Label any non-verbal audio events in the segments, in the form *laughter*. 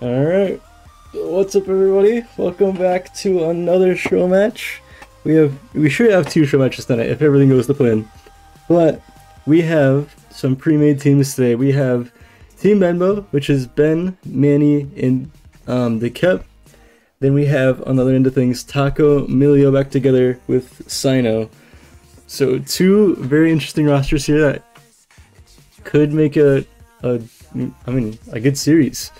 All right. What's up, everybody? Welcome back to another show match. We have we should have two show matches tonight if everything goes to plan, but we have some pre-made teams today. We have Team Benbo, which is Ben, Manny, and um, the Kep. Then we have on the other end of things Taco, Milio back together with Sino. So two very interesting rosters here that could make a, a I mean a good series.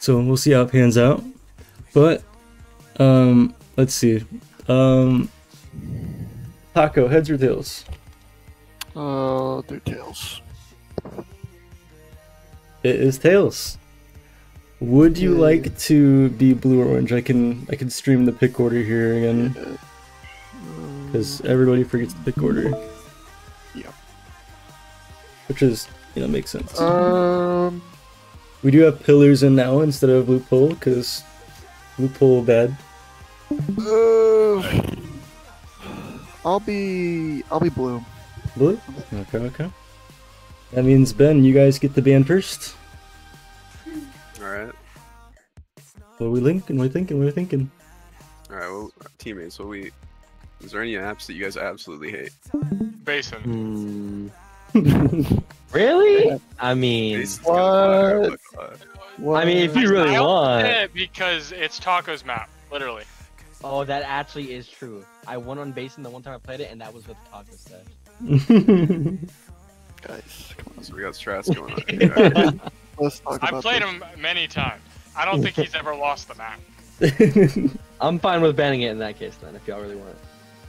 So we'll see how it pans out. But um let's see. Um Taco, heads or tails? Uh, they're tails. It is tails. Would you Yay. like to be blue or orange? I can I can stream the pick order here again because everybody forgets the pick order, Yeah. which is you know makes sense. Um, we do have pillars in now instead of loophole because loophole bad. uh, *sighs* I'll be I'll be blue. Blue. Okay, okay. That means Ben, you guys get the band first. Alright. What are we thinking? We're thinking. We're thinking. Alright, well, teammates, what we. Is there any apps that you guys absolutely hate? Basin. Hmm. *laughs* Really? I mean, Basin's oh What? What? I mean, if you really I want. it because it's Taco's map, literally. oh, that actually is true. I won on Basin the one time I played it, and that was with Taco set. *laughs* guys, come on. so we got strats going on. here. Alright. *laughs* Let's talk I've about played this. him many times. I don't think he's ever lost the map. I'm fine with banning it in that case, then, if y'all really want it.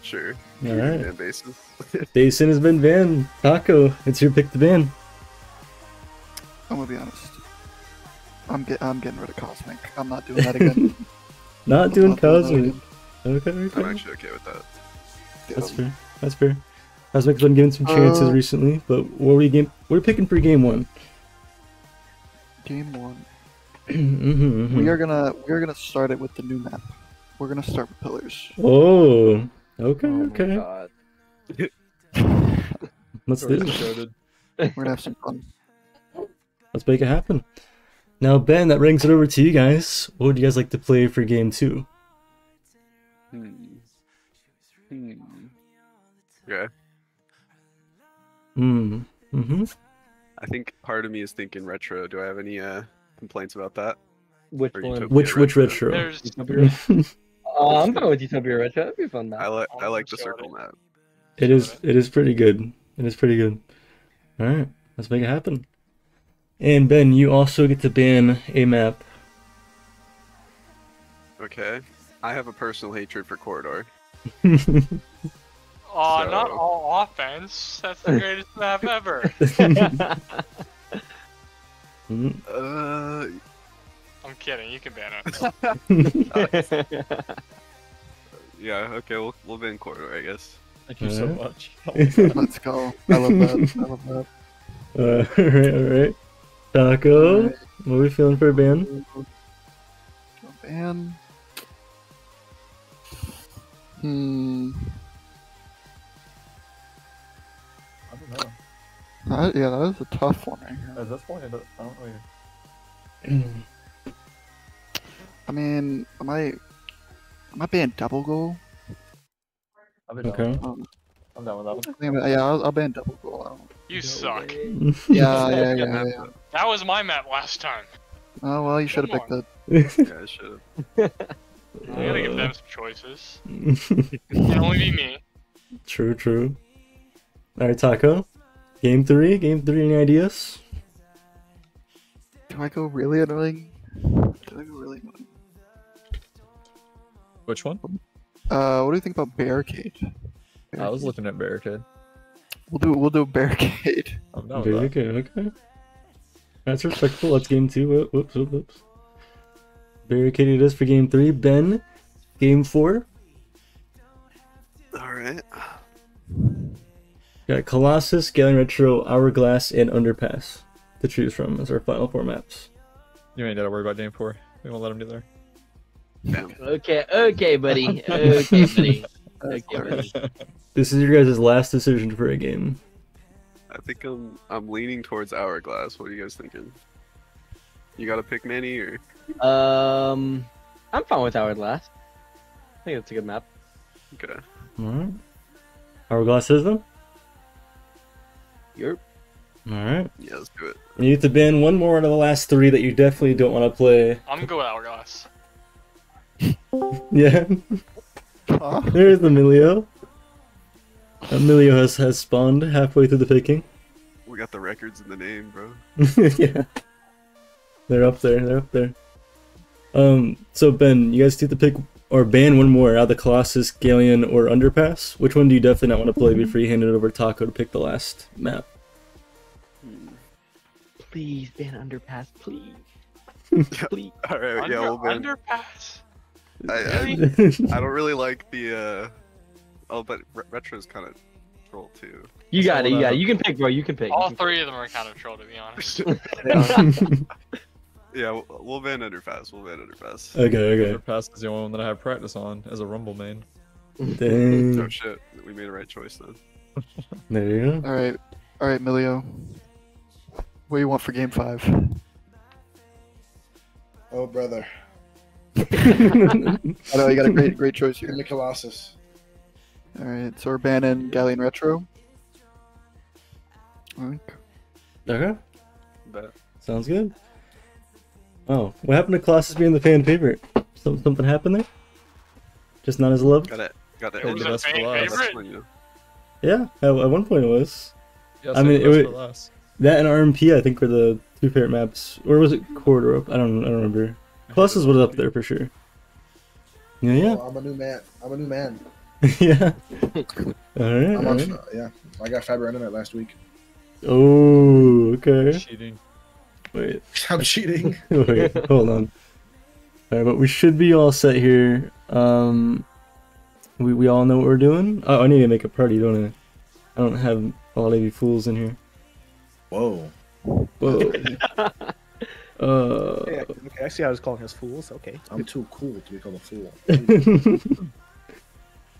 Sure. All right. And bases. *laughs* Basin has been banned. Taco, it's your pick to ban. I'm gonna be honest. I'm get I'm getting rid of Cosmic. I'm not doing that again. *laughs* Not I'm doing not Cosmic. again. Okay, I'm okay. actually okay with that. That's Yeah. fair. That's fair. Cosmic's been given some chances Uh, recently, but what are we game? We're picking for game one. Game one. *clears throat* mm-hmm, We are gonna we are gonna start it with the new map. We're gonna start with pillars. Oh, okay, Oh okay. *laughs* Let's do it. We're gonna have some fun. Let's make it happen. Now, Ben, that brings it over to you guys. What would you guys like to play for game two? Hmm. Hmm. Okay. Hmm. Mm-hmm. I think part of me is thinking retro. Do I have any uh complaints about that? Which Or one? Utopia Which which retro? *laughs* There's Uh, I'm fine with Utopia Retro. That'd be fun, I man. like I like the circle map. it is. It is pretty good. It is pretty good. All right, let's make it happen. And Ben, you also get to ban a map. Okay. I have a personal hatred for corridor. *laughs* Aw, So- not all offense. That's the greatest *laughs* map ever. *laughs* Mm, Uh, I'm kidding. You can ban it. *laughs* yeah. Okay, we'll we'll ban corridor, I guess. Thank you so Alright. much. *laughs* Let's go. I love that. I love that. Uh, all right, all right. Taco, Alright. what are we feeling for a ban? And hmm, I don't know. that, yeah, that is a tough one right here. At this point, I don't, I don't really. *clears throat* I mean, am I am I being double goal? I've been Okay. down. Um, I'm down with that one. I think I'm- yeah, I'll, I'll ban double goal. I don't, You suck. *laughs* yeah, yeah, yeah, yeah, yeah. That was my map last time. Oh well, you should have picked that. Yeah, I *laughs* should have. I gotta give them some choices. *laughs* It can only be me. true, true. All right, Taco. Game three. Game three. Any ideas? Do I go really annoying? Do I go really annoying? Which one? Uh, what do you think about barricade? I was looking at barricade. We'll do we'll do barricade. *laughs* I'm down Very that. Okay. That's respectful. That's game two. Whoops, whoops, whoops. Barricaded us for game three. Ben, game four. All right. Got Colossus, Galleon Retro, Hourglass, and Underpass to choose from as our final four maps. You ain't gotta worry about game four. We won't let him do there. Damn. Okay, okay, buddy. Okay, buddy. Okay, buddy. This is your guys' last decision for a game. I think I'm I'm leaning towards hourglass. What are you guys thinking? You gotta pick Manny or Um, I'm fine with Hourglass. I think it's a good map. okay. Alright. Hourglass is You're Alright. Yeah, let's do it. You need to ban one more out of the last three that you definitely don't want to play. I'm good with Hourglass. *laughs* Yeah. Huh? There's Emilio. Emilio has, has spawned halfway through the picking. We got the records in the name, bro. *laughs* yeah. They're up there, they're up there. Um, so Ben, you guys need to pick or ban one more out of the Colossus, Galleon, or Underpass. Which one do you definitely not want to play before you hand it over to Taco to pick the last map? please ban underpass, please. *laughs* please. All right, Under, yeah, we'll ban. underpass. I, I, I don't really like the. uh Oh, but re- retro's kind of troll too. You got it. You Hold got it. You can pick, bro. You can pick. All three of them are kind of troll, to be honest. *laughs* Yeah, we'll, we'll ban underpass. We'll ban underpass. okay, okay. Pass is the only one that I have practice on as a Rumble main. Dang. Oh shit, we made the right choice then. *laughs* There you go. All right, all right, Milio. What do you want for game five? Oh, brother. *laughs* I know you got a great, great choice Give here. me Colossus. All right, so we're banning Galleon Retro. Okay, Bet. sounds good. Oh, what happened to Colossus being the fan favorite? Some, something happened there? Just not as loved? Got it. Got it. Hey, was the best for fan last. favorite? Yeah, at, at one point it was. Yeah, I mean, save the it best would- for last. That and RMP, I think, were the two favorite maps. Or was it Corridor? I don't, I don't remember. Colossus was up there for sure. Yeah, yeah, Oh, I'm a new man. I'm a new man. *laughs* yeah. *laughs* All right. I'm all on. Yeah, I got fiber internet last week. Oh, okay. Cheating. Wait, *laughs* I'm cheating. wait, hold on. All right, but we should be all set here. Um, we we all know what we're doing. Oh, I need to make a party, don't I? I don't have a lot of you fools in here. Whoa. Whoa. Uh. Okay, okay, I see how I was calling us fools. Okay. I'm too cool to be called a fool.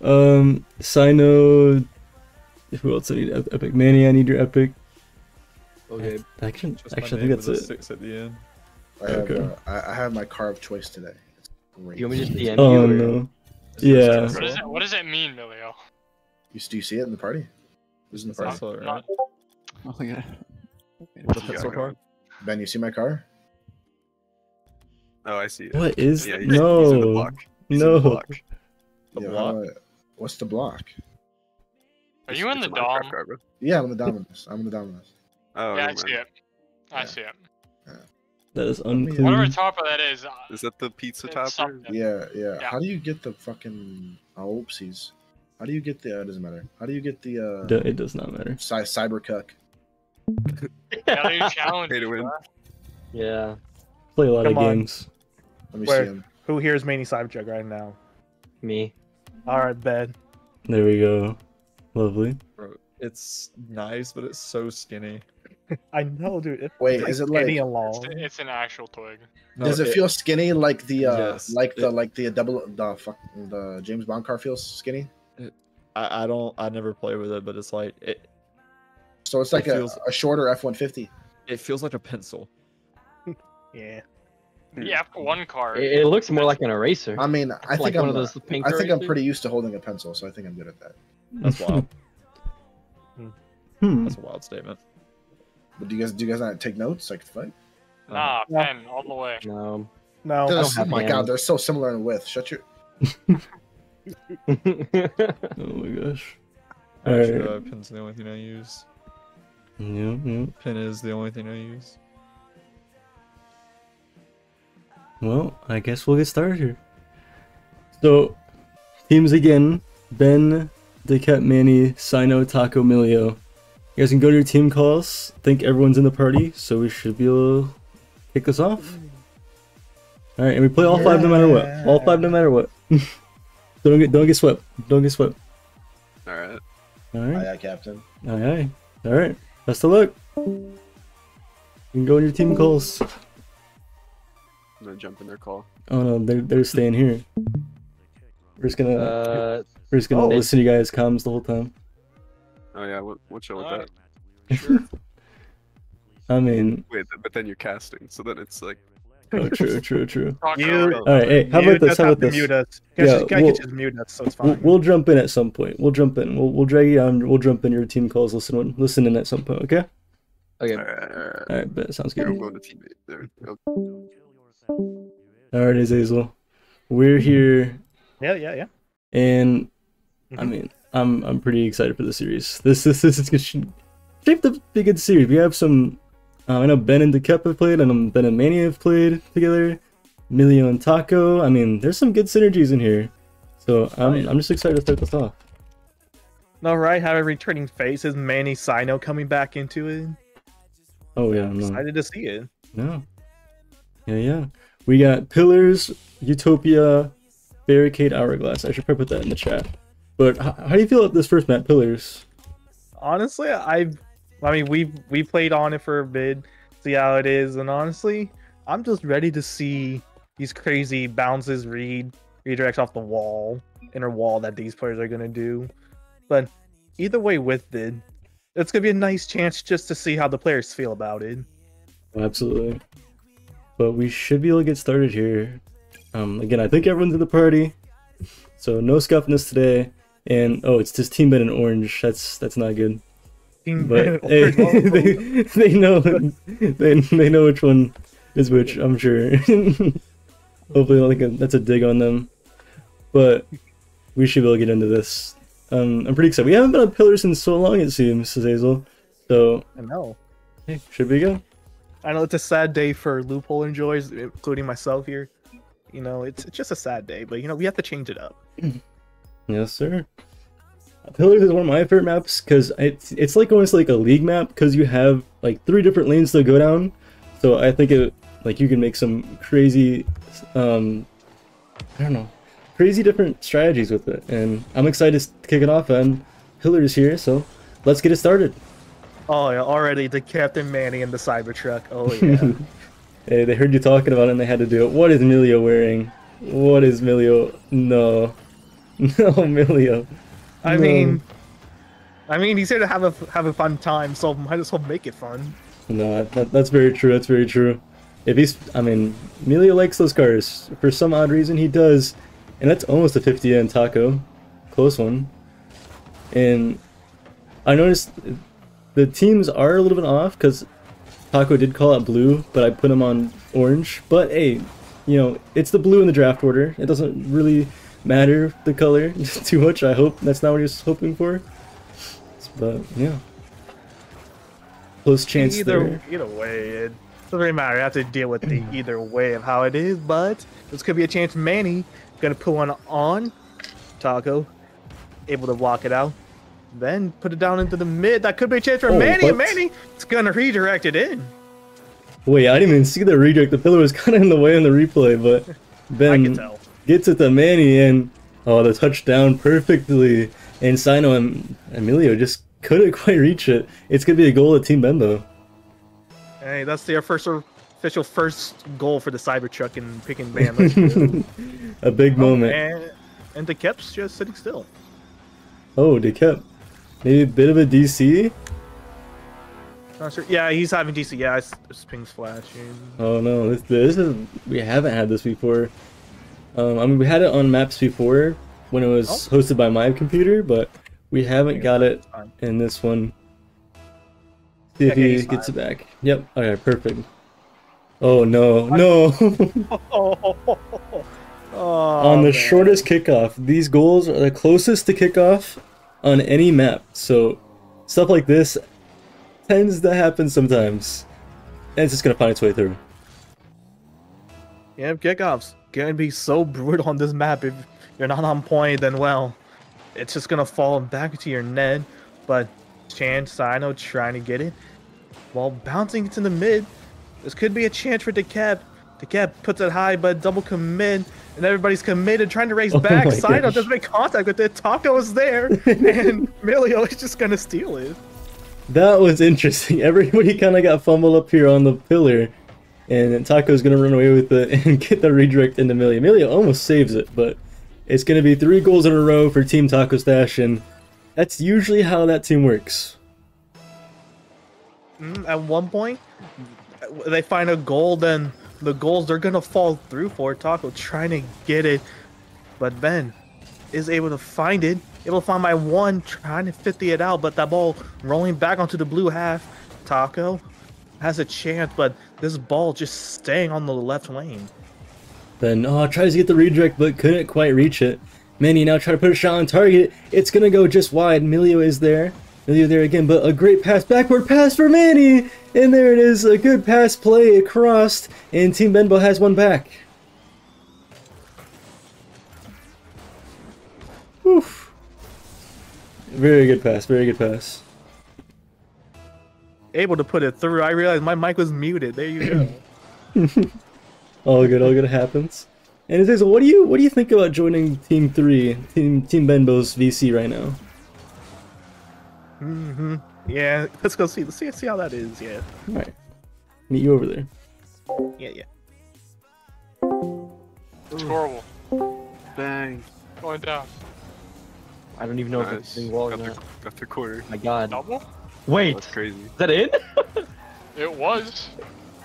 *laughs* um, Sino. Who else? I need Epic Mania. I need your Epic. Okay. Actually, Just my actually, I think that's it. six at the end. I have, Okay. uh, I, I have my car of choice today. It's great. You want me to just DM Oh you? or- no. Yeah. What does it What does it mean, Milio? You, do you see it in the party? Who's in the It's party? Not- right. I don't think I. The Yeah, pencil go. Ben, you see my car? Oh, I see it. What is? Yeah, he's, he's in the no. block. He's in the No. block. The Yeah, block. how do I- what's the block? Are you in It's the a Minecraft dom? card. Yeah, I'm in the Dominus. I'm in the Dominus. Oh, yeah, I see mind. it. I Yeah. see it. That is me- unclear. Whatever top of that is. uh, Is that the pizza It's topper? Yeah, yeah. Yeah. How do you get the fucking? Oh, oopsies. How do you get the? Uh, it doesn't matter. How do you get the? uh Do- It does not matter. cy- cyber cuck? Yeah, you challenge. Pay to win. Yeah. Play a lot Come of on. games. Let me Where? see him. Who here is Manny Cyberjug right now? Me. All right, Ben. There we go. Lovely. Bro, it's nice, but it's so skinny. *laughs* I know, dude. It's Wait, like is it skinny like? and long. It's, it's an actual twig. No, Does it, feel skinny like the uh Yes, like the like the double the fuck the James Bond car feels skinny? I, I don't. I never play with it, but it's like it. So it's like It a, feels- a shorter F one fifty. It feels like a pencil. *laughs* Yeah. Yeah, for one card. It, it looks more like an eraser. I mean, I It's think like I'm one of those pink I think I'm pretty used to holding a pencil, so I think I'm good at that. That's wild. *laughs* Hmm. That's a wild statement. But do you guys do you guys not take notes like fight? Nah, Yeah. pen all the way. No. No. They're- don't oh have my hands. god, they're so similar in width. Shut your. *laughs* Oh my gosh. Actually, Alright. uh, pen's the only thing I use. Yep, yep. Pen is the only thing I use. Well, I guess we'll get started here. So, teams again Ben, Decat Manny, Sino, Taco, Milio. You guys can go to your team calls. I think everyone's in the party, so we should be able to kick this off. Alright, and we play all five no matter what. All five no matter what. *laughs* don't get don't get swept. Don't get swept. All right. Alright. Aye, aye, Captain. Aye aye. Alright. Best of luck. You can go in your team calls. I'm gonna jump in their call. Oh no, they're they're staying here. We're just gonna uh, we're just gonna oh. listen to you guys' comms the whole time. Oh yeah, what what show with Alright. that? *laughs* I mean, *laughs* Wait, but then you're casting, so then it's like Oh, true, true, true. *laughs* Talk You- All right, hey, how You about this? just How about this? Mute us. Yeah, Yeah, guy we'll- can just mute us, so it's We'll, fine. we'll jump in at some point. We'll jump in. We'll we'll drag you on. We'll jump in your team calls. Listen when listen in at some point. Okay. Okay. Alright, alright, All right, bet sounds alright. good. I'm going to teammate. There. Okay. All right, Azazel. We're here, yeah, yeah, yeah. and I Mhm. mean, I'm I'm pretty excited for the series. This this this is gonna shape to be good series. We have some. Uh, I know Ben and Decep have played, and Ben and Manny have played together. Milio and Taco. I mean, there's some good synergies in here. So I'm yeah. I'm just excited to start this off. All right, have a returning face. Is Manny Sino coming back into it? Oh yeah, I'm Excited to see it. No. Yeah, yeah. We got Pillars, Utopia, Barricade, Hourglass. I should probably put that in the chat. But how, how do you feel about this first map, Pillars? Honestly, I, I mean, we we played on it for a bit, see how it is, and honestly, I'm just ready to see these crazy bounces, read, redirects off the wall, inner wall that these players are gonna do. But either way, with it, it's gonna be a nice chance just to see how the players feel about it. Absolutely. But we should be able to get started here. Um, again, I think everyone's in the party, so no scuffness today. And oh, it's just Team Ben and Orange. That's that's not good. Team But hey, *laughs* they, they know they, they know which one is which. I'm sure. *laughs* Hopefully, like a, that's a dig on them. But we should be able to get into this. Um, I'm pretty excited. We haven't been on Pillars in so long, it seems, Hazel. So I know. hey, should we go? I know it's a sad day for loophole enjoyers, including myself here. You know, it's, it's just a sad day, but you know, we have to change it up. *clears throat* Yes, sir. Pillars is one of my favorite maps because it's it's like almost like a league map because you have like three different lanes to go down. So I think it like you can make some crazy, um, I don't know, crazy different strategies with it, and I'm excited to kick it off. And Pillars is here, so let's get it started. Oh yeah, already the Captain Manny and the Cybertruck. Oh *laughs* yeah. Hey, they heard you talking about it and they had to do it. What is Milio wearing? What is Milio? No, *laughs* no, Milio. I No. mean, I mean, he's here to have a have a fun time, so might as well make it fun. No, that, that's very true. That's very true. If he's, I mean, Emilio likes those cars. For some odd reason, he does. And that's almost a 50 in Taco. Close one. And I noticed the teams are a little bit off because Taco did call out blue, but I put him on orange. But hey, you know, it's the blue in the draft order. It doesn't really matter the color *laughs* too much. I hope that's not what he was hoping for. But yeah. Close chance either there. either way, it doesn't really matter. I have to deal with the *clears throat* either way of how it is, but this could be a chance. Manny gonna put one on Taco, able to block it out, then put it down into the mid. That could be a chance for Oh, Manny. And what? Manny, it's gonna redirect it in. Wait, I didn't even see the redirect. The pillar was *laughs* kind of in the way in the replay, but Ben gets it to Manny and oh, the touchdown perfectly. And Sino and Emilio just couldn't *laughs* quite reach it. It's gonna be a goal at Team Benbo. Hey, that's their first official first goal for the Cybertruck and picking band. Let's *laughs* a big oh, moment. And, and the Kep's just sitting still. Oh, they kept maybe a bit of a DC. Not sure. Yeah, he's having DC. Yeah, his, his ping's flashing. Oh no, this this is we haven't had this before. Um, I mean, we had it on maps before when it was Oh. hosted by my computer, but we haven't got it in this one. See if Okay, he gets it back. Yep. Okay, perfect. Oh no, no! *laughs* Oh, on the man. shortest kickoff, these goals are the closest to kickoff on any map. So stuff like this tends to happen sometimes, and it's just gonna find its way through. Yeah, kickoffs gonna be so *laughs* brutal on this map. If you're not on point, then well, it's just gonna fall back into your net. But Chan Sino trying to get it while bouncing in the mid. This could be a chance for Decap. Decap puts it high, but double commit, and everybody's committed, trying to race Oh back. Sino doesn't make contact with it. Taco is there, *laughs* and Milio is just gonna steal it. That was interesting. *laughs* Everybody kind of got fumbled up here on the pillar, and Taco's gonna run away with it *laughs* and get the redirect into Millie. Millie almost saves it, but it's gonna be three goals in a row for Team Taco Stash, and that's usually how that team works. Mm, at one point, they find a goal, then the goals they're gonna fall through for. Taco trying to get it, but Ben is able to find it. Able to find my one, trying to 50 it out, but that ball rolling back onto the blue half. Taco has a chance, but this ball just staying on the left lane. Then oh, uh, tries to get the redirect, but couldn't quite reach it. Manny now try to put a shot on target. It's gonna go just wide. Milio is there. Milio there again, but a great pass, backward pass for Manny, and there it is. A good pass play across, and Team Benbo has one back. Oof. Very good pass. Very good pass. Able to put it through. I realized my mic was muted. There you go. *laughs* *laughs* All good. All good happens. And it says, what do you what do you think about joining Team Three, Team Team Benbo's VC right now? hmm Yeah, let's go see. Let's see, see how that is. Yeah, All right, meet you over there. yeah, yeah. It's horrible. Bang. Going down. I don't even know if it's Nice. doing well or got, not. the, got the corner. My God. Double? Wait, That's crazy. is that in? *laughs* It was.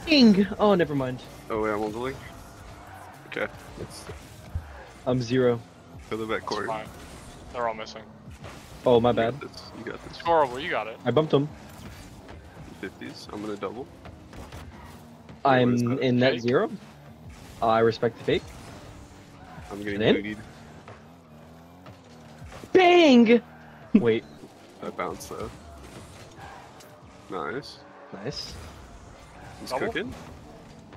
Ding. Oh, never mind. Oh wait, I'm on the link. Okay. Let's I'm zero. go the back It's corner. fine. They're all missing. Oh, my You bad. got this. You got this. It's horrible. You got it. I bumped him. 50s. I'm gonna double. I'm that, in net zero. I respect the fake. I'm getting And in? bootied. Bang! *laughs* Wait, I bounced though. Nice. nice. He's Double? cooking.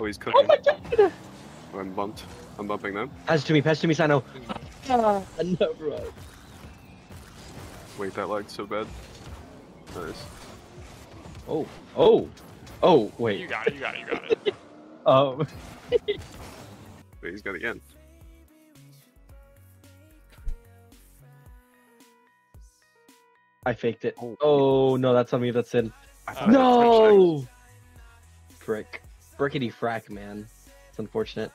Oh, he's cooking. Oh cooking. my God! Oh, I'm bumped. I'm bumping them. Pass to me, pass it to me, Sano. Ah, never mind. Wait, that lagged so bad. Nice. Oh, oh, oh, wait. You wait. got it. You got it. You got it. *laughs* Um, *laughs* Wait, he's got it again. I faked it. Oh no, that's on me. That's in. I No. Frick, frickety frack, man. It's unfortunate.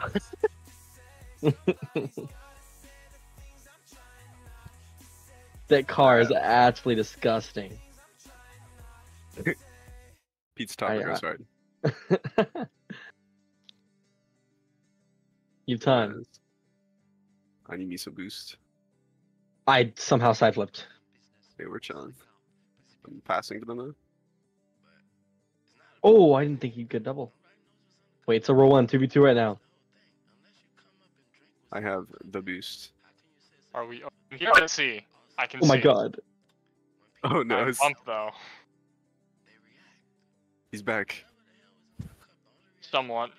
*laughs* that car is absolutely disgusting. *laughs* Pete's topic. I- I'm sorry. *laughs* You've time. I need me some boost. I somehow side flipped. Hey, we're chilling. I'm passing to them though. Oh, I didn't think you could double. Wait, it's a roll one, 2v2 right now. I have the boost. Are we? oh, Here, let's see. I can Oh my see. god. Oh no, I'm it's- bumped though. he's back. Somewhat.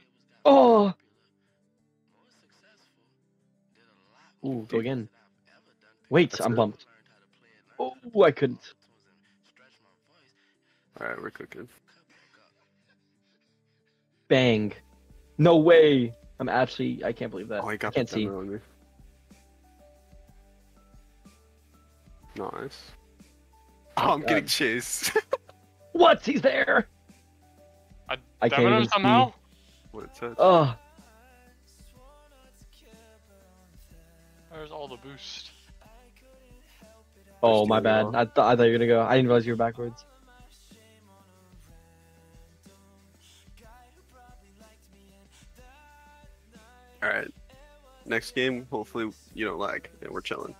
Oh! Ooh, go again. Wait, That's I'm it. bumped. Oh, I couldn't. Alright, we're cooking. Bang. No way. I'm actually, I can't believe that. Oh, I got can't the see. Nice. Oh, I'm getting chased. *laughs* What? He's there! I, I can't him even see. what it said. Oh, There's all the boost. oh my bad. well. I, th- I thought you were gonna go. I didn't realize you were backwards. Alright. Next game, hopefully you don't lag and we're chilling.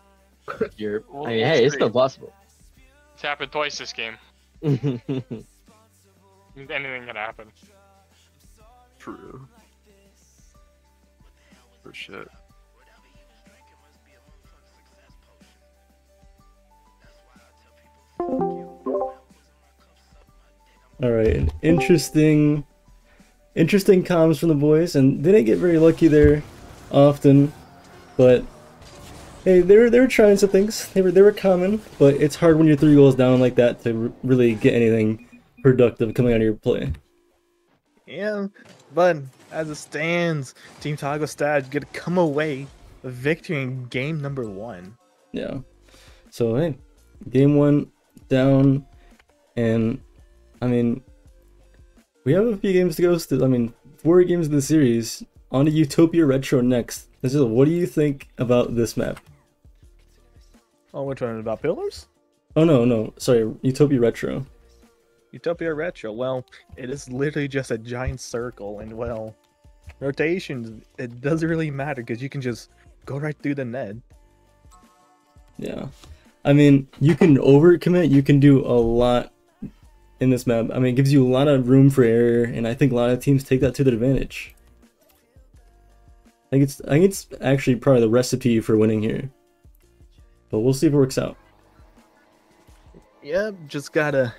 *laughs* You're. We'll- I mean, we'll hey, it's see. still possible. It's happened twice this game. *laughs* Anything can happen. True. For shit. All right, an interesting, interesting comms from the boys, and they didn't get very lucky there, often, but hey, they were they were trying some things. They were they were common, but it's hard when you're three goals down like that to really get anything productive coming out of your play. Yeah, but as it stands, Team Taco Stash gonna come away with victory in game number one. Yeah. So hey, game one down, and I mean, we have a few games to go. Still, I mean, four games in the series. On to Utopia Retro next. Nazil, what do you think about this map? Oh, which one about pillars? Oh no, no, sorry, Utopia Retro. Utopia Retro. Well, it is literally just a giant circle, and well, rotations. It doesn't really matter because you can just go right through the net. Yeah. I mean, you can overcommit, you can do a lot in this map. I mean, it gives you a lot of room for error, and I think a lot of teams take that to their advantage. I think it's I think it's actually probably the recipe for winning here. But we'll see if it works out. Yep, just gotta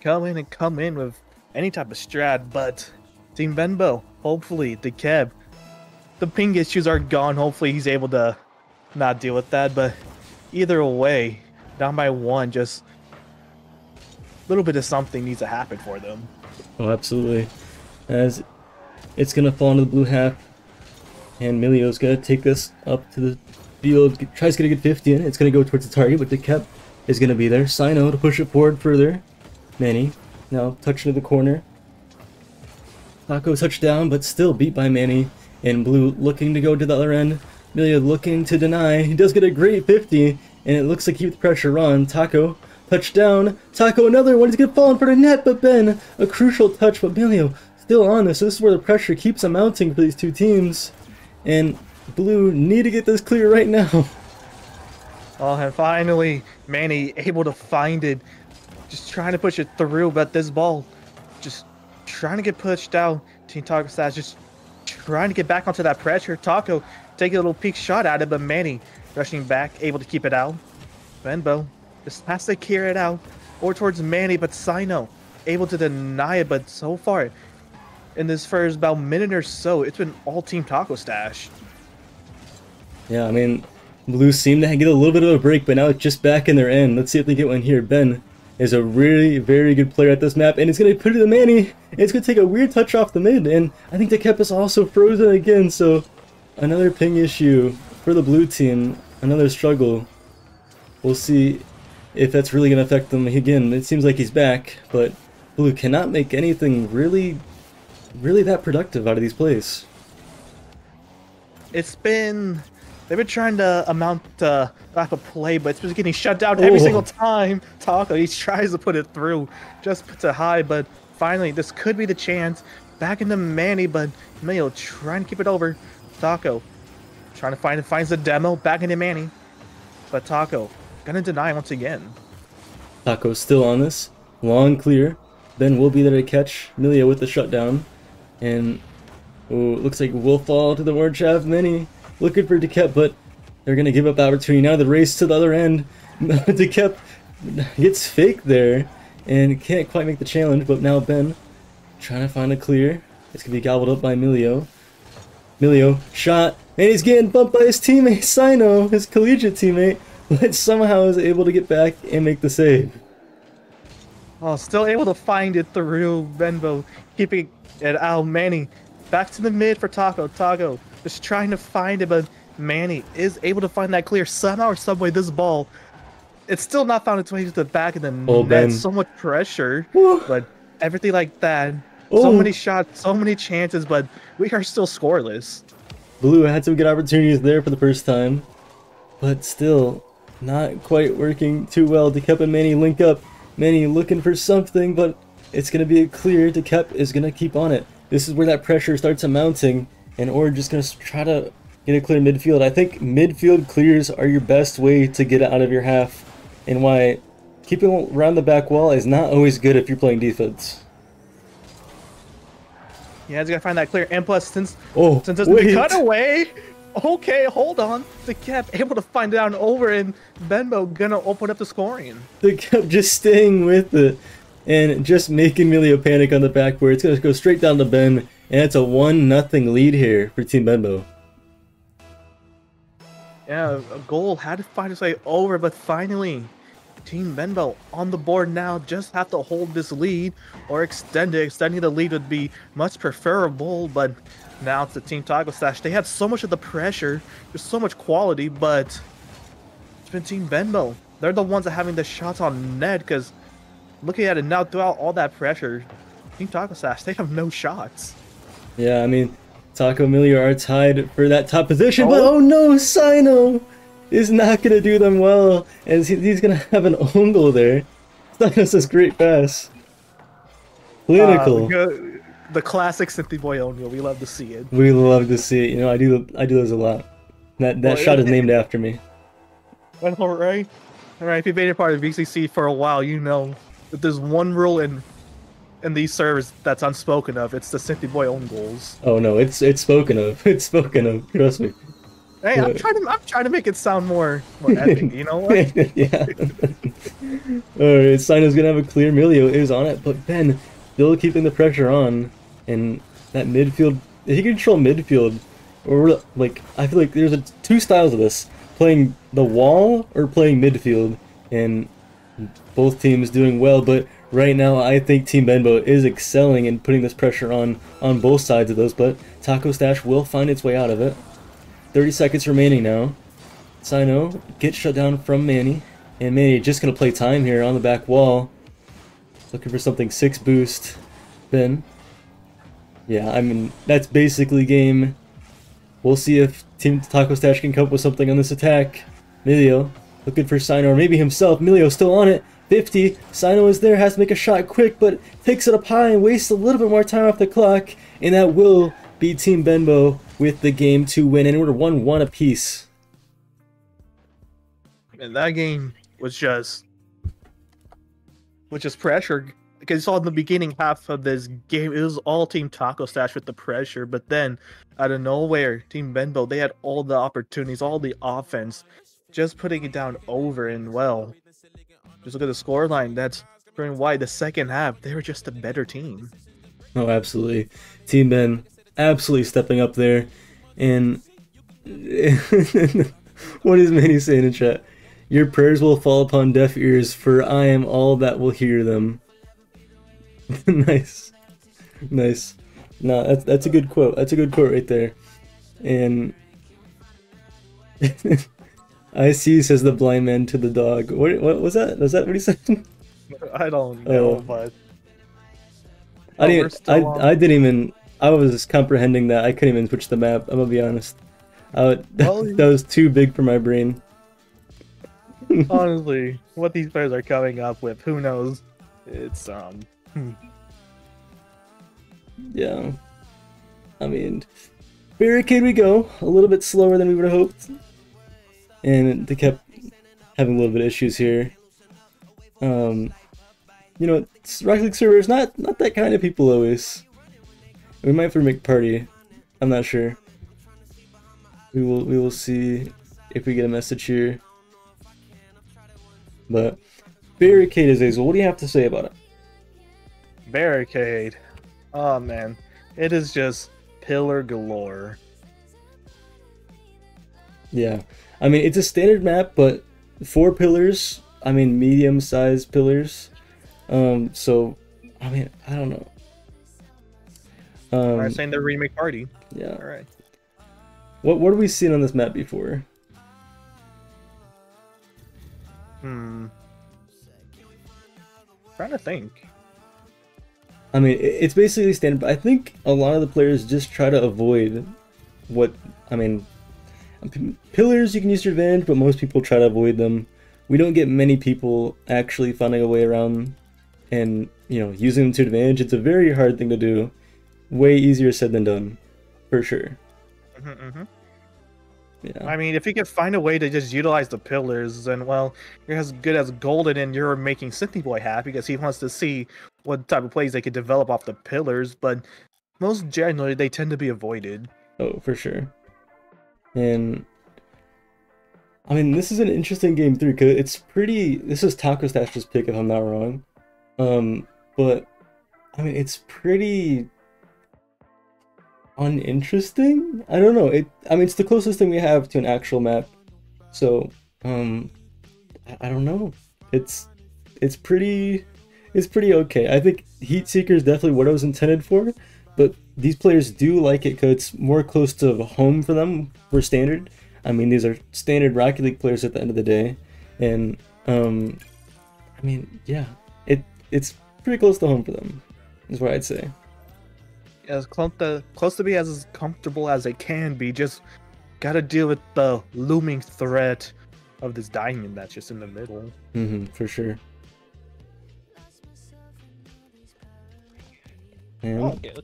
come in and come in with any type of strat, but Team Benbo, hopefully, the Keb, the ping issues are gone. Hopefully, he's able to not deal with that, but either way, down by one, just a little bit of something needs to happen for them. Oh, absolutely. As it's gonna fall into the blue half, and Milio's gonna take this up to the field, tries to get a good 50 in. It's gonna go towards the target, but the Kep is gonna be there. Sino to push it forward further. Manny now touching to the corner. Taco touchdown, but still beat by Manny. And Blue looking to go to the other end. Milio looking to deny. He does get a great 50, and it looks like keep the pressure on. Taco touchdown. Taco another one. He's gonna fall in front of net, but Ben a crucial touch. But Milio still on this. This is where the pressure keeps mounting for these two teams, and Blue need to get this clear right now. *laughs* Oh, and finally, Manny able to find it. Just trying to push it through, but this ball just trying to get pushed out. Team Taco Stash just trying to get back onto that pressure. Taco taking a little peek shot at it, but Manny rushing back, able to keep it out. Benbo just has to clear it out. Or towards Manny, but Sino able to deny it, but so far in this first about minute or so, it's been all Team Taco Stash. Yeah, I mean, Blue seem to get a little bit of a break, but now it's just back in their end. Let's see if they get one here. Ben is a really very good player at this map, and it's going to put it to Manny. It's going to take a weird touch off the mid, and I think the Kep is also frozen again, so another ping issue for the blue team. Another struggle. We'll see if that's really going to affect them again. It seems like he's back, but Blue cannot make anything really, really that productive out of these plays. it's been they've been trying to amount uh, to back a play, but it's been getting shut down every Oh. single time. Taco he tries to put it through, just puts it high, but finally this could be the chance. Back into Manny, but Mayo trying to keep it over. Taco trying to find it, finds the demo back into Manny, but Taco gonna deny once again. Taco's still on this. Long clear. Ben will be there to catch Milia with the shutdown. And oh, looks like we'll fall to the orange half. Many looking for Dekep, but they're gonna give up the opportunity. Now the race to the other end. *laughs* Dekep gets faked there and can't quite make the challenge, but now Ben trying to find a clear. It's gonna be gobbled up by Milio. Milio shot, and he's getting bumped by his teammate Sino, his collegiate teammate, but somehow is able to get back and make the save. Oh, still able to find it through Benbo, keeping it out. Manny back to the mid for Taco. Taco just trying to find it, but Manny is able to find that clear somehow or some way. This ball, it's still not found its way to the back of the Oh, net. Ben. So much pressure, Woo. but everything like that. Oh. So many shots, so many chances, but we are still scoreless. Blue had some good opportunities there for the first time, but still not quite working too well. Dekep and Manny link up. Manny looking for something, but it's going to be a clear. Dekep is going to keep on it. This is where that pressure starts mounting, and Or just going to try to get a clear midfield. I think midfield clears are your best way to get out of your half, and why keeping around the back wall is not always good if you're playing defense. Yeah, he's gotta find that clear. And plus, since Oh, since it's wait. the cutaway, okay, hold on. The cap able to find down over, and Benbo gonna open up the scoring. The cap just staying with it and just making Milio panic on the back where it's going to go straight down to Ben. And it's a 1 nothing lead here for Team Benbo. Yeah, a goal had to find its way over, but finally, Team Benbo on the board now. Just have to hold this lead or extend it. Extending the lead would be much preferable, but now it's the Team Taco Stash. They have so much of the pressure, there's so much quality, but it's been Team Benbo. They're the ones that having the shots on Ned because looking at it now, throughout all that pressure, Team Taco Stash, they have no shots. Yeah, I mean, Taco and Milio are tied for that top position, but Oh. oh no, Sino is not going to do them well he- he's going to have an *laughs* own goal there. Sino's this great pass. Clinical. Uh, the classic Synthy Boii O'Neal. We love to see it. we love to see it. You know, I do. I do those a lot. That that Well, shot is it- named after me. All right, all right. If you've been a part of the VCC for a while, you know that there's one rule in in these servers that's unspoken of. It's the Synthy Boii own goals. Oh no, it's it's spoken of. *laughs* It's spoken of. Trust me. Hey, I'm trying to I'm trying to make it sound more more epic. You know what? *laughs* yeah. Alright, Sino's gonna have a clear Milio is on it, but Ben still keeping the pressure on and that midfield if he can control midfield or like I feel like there's a, two styles of this. Playing the wall or playing midfield and both teams doing well, but right now I think Team Benbo is excelling and putting this pressure on on both sides of those, but Taco Stash will find its way out of it. 30 seconds remaining now. Sino gets shut down from Manny. And Manny just to play time here on the back wall. Looking for something 6 boost. Ben. Yeah, I mean, that's basically game. We'll see if Team Taco Stash can come up with something on this attack. Milio looking for Sino, or maybe himself. Milio still on it. 50. Sino is there, has to make a shot quick, but takes it up high and wastes a little bit more time off the clock. And that will be Team Benbo with the game to win. And we're 1 1 apiece. And that game was just was just pressure. Because in the beginning half of this game, it was all Team Taco Stash with the pressure, but then out of nowhere, Team Benbo, they had all the opportunities, all the offense, just putting it down over and well. Just look at the scoreline. That's showing why the second half they were just a better team. Oh, absolutely. Team Ben absolutely stepping up there. And *laughs* what is Manny saying in chat? Your prayers will fall upon deaf ears, for I am all that will hear them. *laughs* nice. Nice. No, that's that's a good quote. That's a good quote right there. And *laughs* I see says the blind man to the dog. What what was that? Was that what he said? *laughs* I don't know, Oh. but I didn't. I, on. I didn't even. I was comprehending that. I couldn't even switch the map. I'm gonna be honest. Uh, Well, that was too big for my brain. honestly, what these players are coming up with, who knows? It's um Yeah. I mean, barricade we go. A little bit slower than we would have hoped, and they kept having a little bit of issues here. Um, you know, Rocket League server is not not that kind of people always. We might have to make party. I'm not sure. We will we will see if we get a message here. But barricade is Azel. What do you have to say about it? Barricade. Oh man, it is just pillar galore. Yeah, I mean it's a standard map, but four pillars. I mean medium-sized pillars. Um, so I mean I don't know. Um, I'm saying the remake party. yeah. All right. What what have we seen on this map before? Hmm. Trying to think. I mean it's basically standard, but I think a lot of the players just try to avoid what I mean. Pillars you can use your advantage, but most people try to avoid them. We don't get many people actually finding a way around and you know using them to advantage. It's a very hard thing to do. Way easier said than done, for sure. hmm hmm Yeah. I mean, if you can find a way to just utilize the pillars, then well, you're as good as golden, and you're making Synthy Boii happy because he wants to see what type of plays they could develop off the pillars. But most generally, they tend to be avoided. Oh, for sure. And I mean, this is an interesting game three because it's pretty. This is Taco Stash's pick, if I'm not wrong. Um, but I mean, it's pretty uninteresting. I don't know. It. I mean, it's the closest thing we have to an actual map. So, um, I, I don't know. It's it's pretty. It's pretty okay. I think Heat Seeker is definitely what it was intended for but these players do like it because it's more close to home for them for standard. I mean, these are standard Rocket League players at the end of the day, and um, I mean, yeah, it it's pretty close to home for them. Is what I'd say. As close to close to be as comfortable as they can be. Just gotta deal with the looming threat of this diamond that's just in the middle. hmm for sure. And Okay.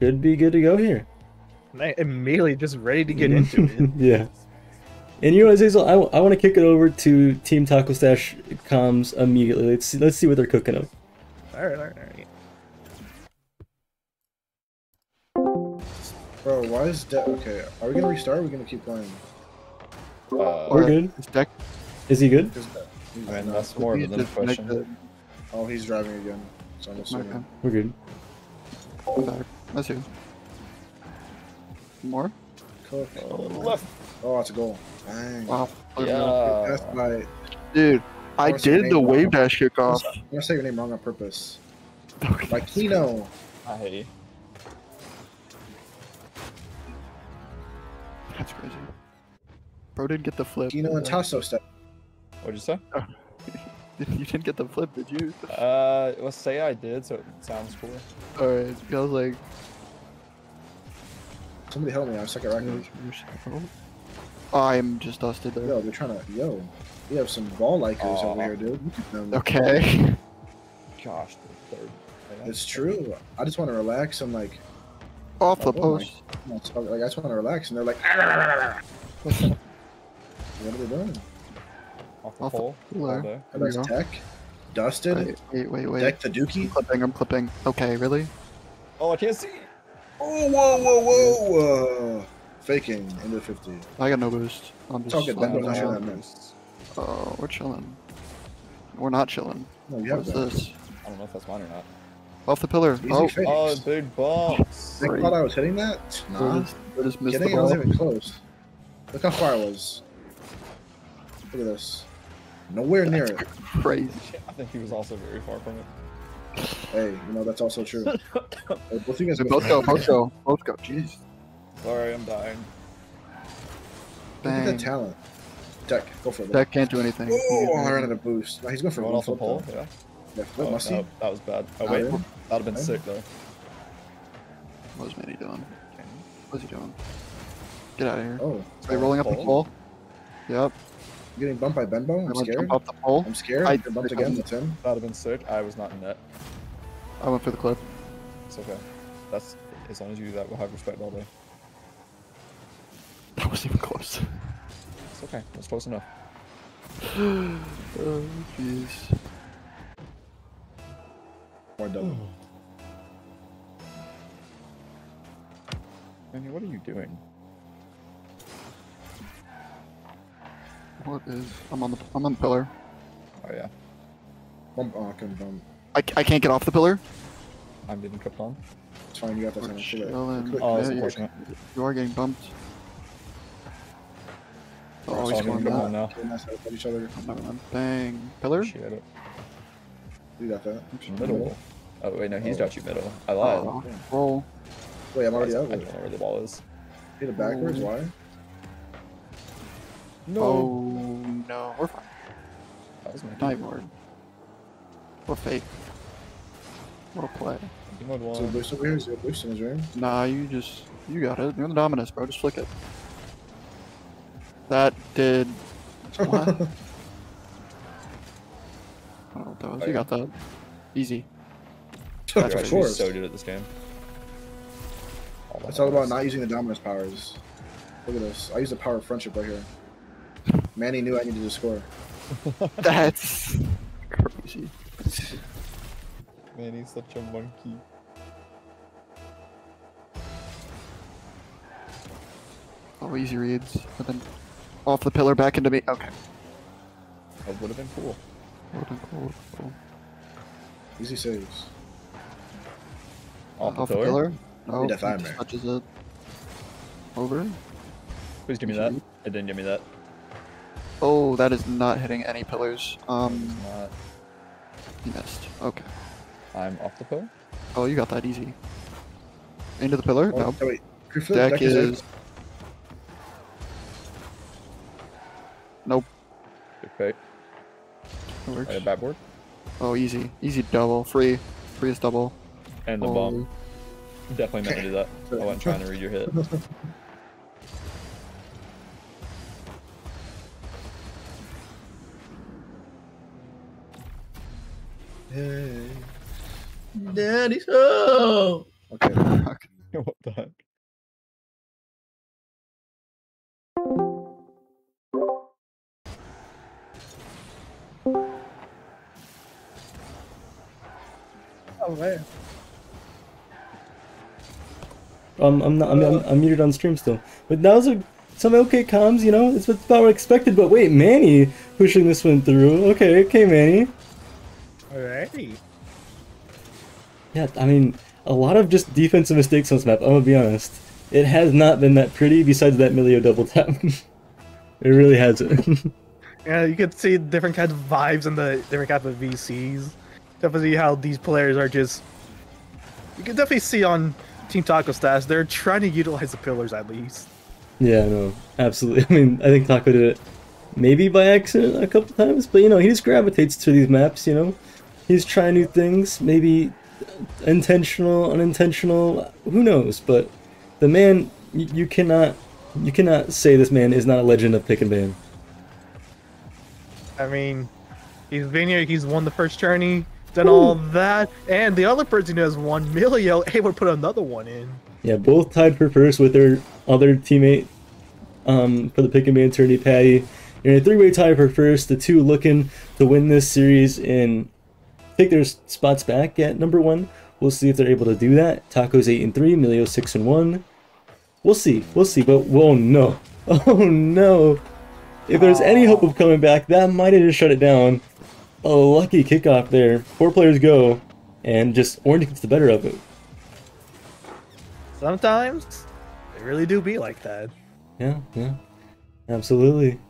should be good to go here. Man, immediately just ready to get into it. *laughs* yeah. And you know what, Zazel? I, I want to kick it over to Team Taco Stash comms immediately. Let's see, let's see what they're cooking up. All right, all right, all right. Bro, why is deck? Okay, are we gonna restart? or Are we gonna keep playing? Uh, We're good. This deck. Is he good? Is that- he's I mean, that's more of a Just question. the- Oh, he's driving again. So I'm assuming. bad. We're good. Go back. That's you. More? Cook. Uh, left. Oh, it's a goal. Dang. Wow. Yeah. That's my. Dude, I What's did the name? wave dash kickoff. I'm gonna say your name wrong on purpose. Like Kino. I That's crazy. Bro didn't get the flip. Kino and Tasso step. What'd you say? *laughs* You didn't get the flip, did you? Uh, let's say I did, so it sounds cool. Alright, I was like, Somebody help me. I'm stuck at record. I'm just dusted there. Yo, they're trying to. Yo, we have some ball likers Aw. over here, dude. Look at them. Okay. *laughs* Gosh, the third. It's true. I just want to relax. I'm like, Off the Oh post. like I just want to relax, and they're like, *laughs* what are they doing? Off the Off the pole. pillar. all day. How There nice tech. Dusted. Wait, wait, wait, wait. Deck the I'm clipping, I'm clipping. Okay, really? Oh, I can't see. Oh, whoa, whoa, whoa. Uh, faking into 50. I got no boost. I'm just good, Ben, sliding don't show around. that, man. Oh, we're chilling. We're not chilling. No, you What have is that. this? I don't know if that's mine or not. Off the pillar. Easy Oh, fakes. Oh, big bumps. They thought I was hitting that? we're Nah. just, we're just missed Kidding? the I wasn't even close. Look how far I was. Look at this. Nowhere near it. Crazy. *laughs* I think he was also very far from it. Hey, you know, that's also true. *laughs* Hey, both you guys Hey, both go, both go, both go. Jeez. Sorry, I'm dying. Bang. Look at Bang. that talent. Deck, go for it. That can't do anything. Oh, I ran mm-hmm. out of boost. No, he's going for Going one off the pole? though. Yeah. Yeah, flip, Oh, no, that was bad. Oh, wait. That'd have been sick, though. What was Manny doing? What's he doing? Get out of here. Oh, Are they rolling up the Pole? pole? Yep. I'm getting bumped by Benbo. I'm I'm scared. jump off the pole. I'm scared. I- I bumped again. That's him. That'd have been sick. I was not in net. I went for the clip. It's okay. That's as long as you do that, we'll have respect all day. That wasn't even close. It's okay. That's close enough. *gasps* oh, jeez. More double. Manny, what are you doing? What is? I'm on the. I'm on the pillar. Oh yeah, Bump. Oh, I couldn't bump. I, I can't get off the pillar. I'm getting tripped on. It's fine. You got We're that. Shit it. chilling. Oh, that's Yeah, unfortunate. You are getting bumped. Oh, We're he's all going getting now. Getting nice at each other. Never. Bang. Pillar? Shit, it. You got that. Middle. Oh wait, no, he's Oh. got you middle. I lied. Oh, roll. Wait, I'm already I already don't know where the ball is. Hit it backwards. Oh. Why? Oh no, we're fine. That was my Night ward. We're fake. We'll play. Mode Is there a one. boost over here? Is there a boost in his room? Nah, you just you got it. You're the Dominus, bro. Just flick it. That did. *laughs* What? I don't know what that was. Oh, You yeah. got that. Easy. You're *laughs* of actually course. so good at this game. It's all about not using the dominus powers. Look at this. I use the power of friendship right here. Manny knew I needed to score. *laughs* That's crazy. Man, he's such a monkey. Oh, easy reads. And then off the pillar back into me. Okay. That would have been cool. Cool, cool, cool. Easy saves. Off, Off the the pillar. pillar? No, Need that he just touches it. Over. Please give me that. It didn't give me that. Oh, that is not hitting any pillars. Um, not. he missed. Okay. I'm off the pillar. Oh, you got that easy. Into the pillar? Oh, No. oh, wait. Free Deck deck is is. Nope. Okay. fake. That works. Right at backboard. Oh, easy. Easy double. Free. Free is double. And the bum. Definitely meant to do that. I wasn't trying to read your hit. Hey. Daddy, oh! Okay. *laughs* what the heck? Oh man. Um, I'm not. I'm, I'm, I'm muted on stream still. But that was a, some okay comms. You know, it's about what expected. But wait, Manny pushing this one through. Okay, okay, Manny. Alrighty. Yeah, I mean, a lot of just defensive mistakes on this map. I'm gonna be honest. It has not been that pretty. Besides that Milio double tap, *laughs* it really hasn't. *laughs* Yeah, you could see different kinds of vibes in the different kinds of VCs. Definitely how these players are just. You can definitely see on Team Taco Stash they're trying to utilize the pillars at least. yeah, no, absolutely. *laughs* I mean, I think Taco did it maybe by accident a couple times, but you know, he just gravitates to these maps. You know, he's trying new things. Maybe intentional, unintentional. Who knows? But the man, you, you cannot, you cannot say this man is not a legend of pick and ban. I mean, he's been here, he's won the first journey, done all that, and the other person who has one, Milio, *laughs* able to put another one in. Yeah, both tied for first with their other teammate um, for the pick and ban tourney, Patty. You're in a three-way tie for first. The two looking to win this series and take their spots back at number one. We'll see if they're able to do that. Taco's eight and three, Milio six and one. We'll see, we'll see. But oh no, *laughs* oh no! If there's any hope of coming back, that might have just shut it down. A lucky kickoff there. Four players go, and just Orange gets the better of it. Sometimes, they really do be like that. Yeah, yeah, absolutely.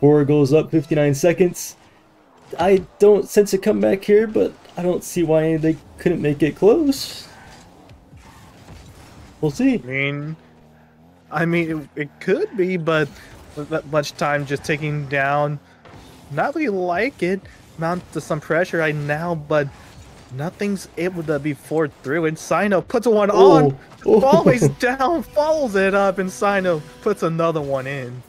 Four goes up, 59 seconds. I don't sense a comeback here, but I don't see why they couldn't make it close. We'll see. I mean, I mean, it, it could be, but that much time just taking down, not really like it. Mount to some pressure right now, but nothing's able to be forced through. And Sino puts one on, Oh, oh. always *laughs* down, follows it up, and Sino puts another one in.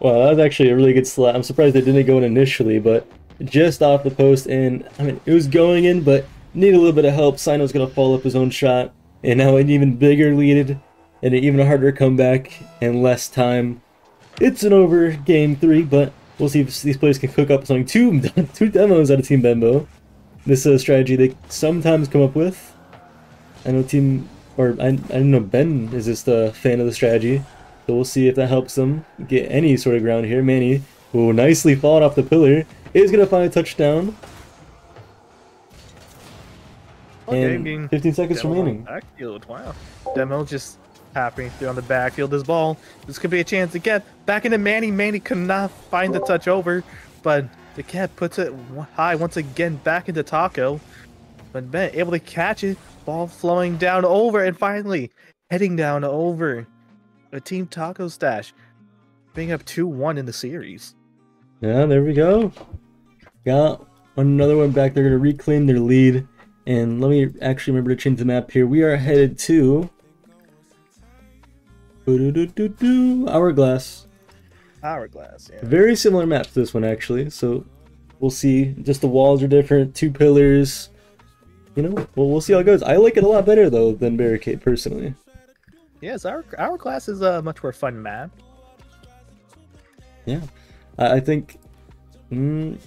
Wow, that was actually a really good slap. I'm surprised it didn't go in initially, but just off the post, and I mean, it was going in, but need a little bit of help. Sino's gonna follow up his own shot, and now an even bigger lead, and an even harder comeback, and less time. It's an over game three, but we'll see if these players can cook up something. Two, *laughs* two demos out of Team Benbo. This is a strategy they sometimes come up with. I know Team, or I, I don't know Ben is just a fan of the strategy. So we'll see if that helps them get any sort of ground here. Manny, who nicely fallen off the pillar, is going to find a touchdown. Okay, and 15 seconds Demo remaining. Backfield, wow. Demo just happening through on the backfield. This ball, this could be a chance to get back into Manny. Manny could not find the touch over, but the cat puts it high once again back into Taco. But Ben able to catch it, ball flowing down over, and finally heading down over a Team Taco stash, being up 2 1 in the series. Yeah, there we go. Got another one back. They're going to reclaim their lead. And let me actually remember to change the map here. We are headed to. Hourglass. Hourglass, yeah. Very similar map to this one, actually. So we'll see. Just the walls are different. Two pillars. You know, well, we'll see how it goes. I like it a lot better, though, than Barricade, personally. Yes, our Hourglass is a much more fun map. Yeah. I, I think. Mm,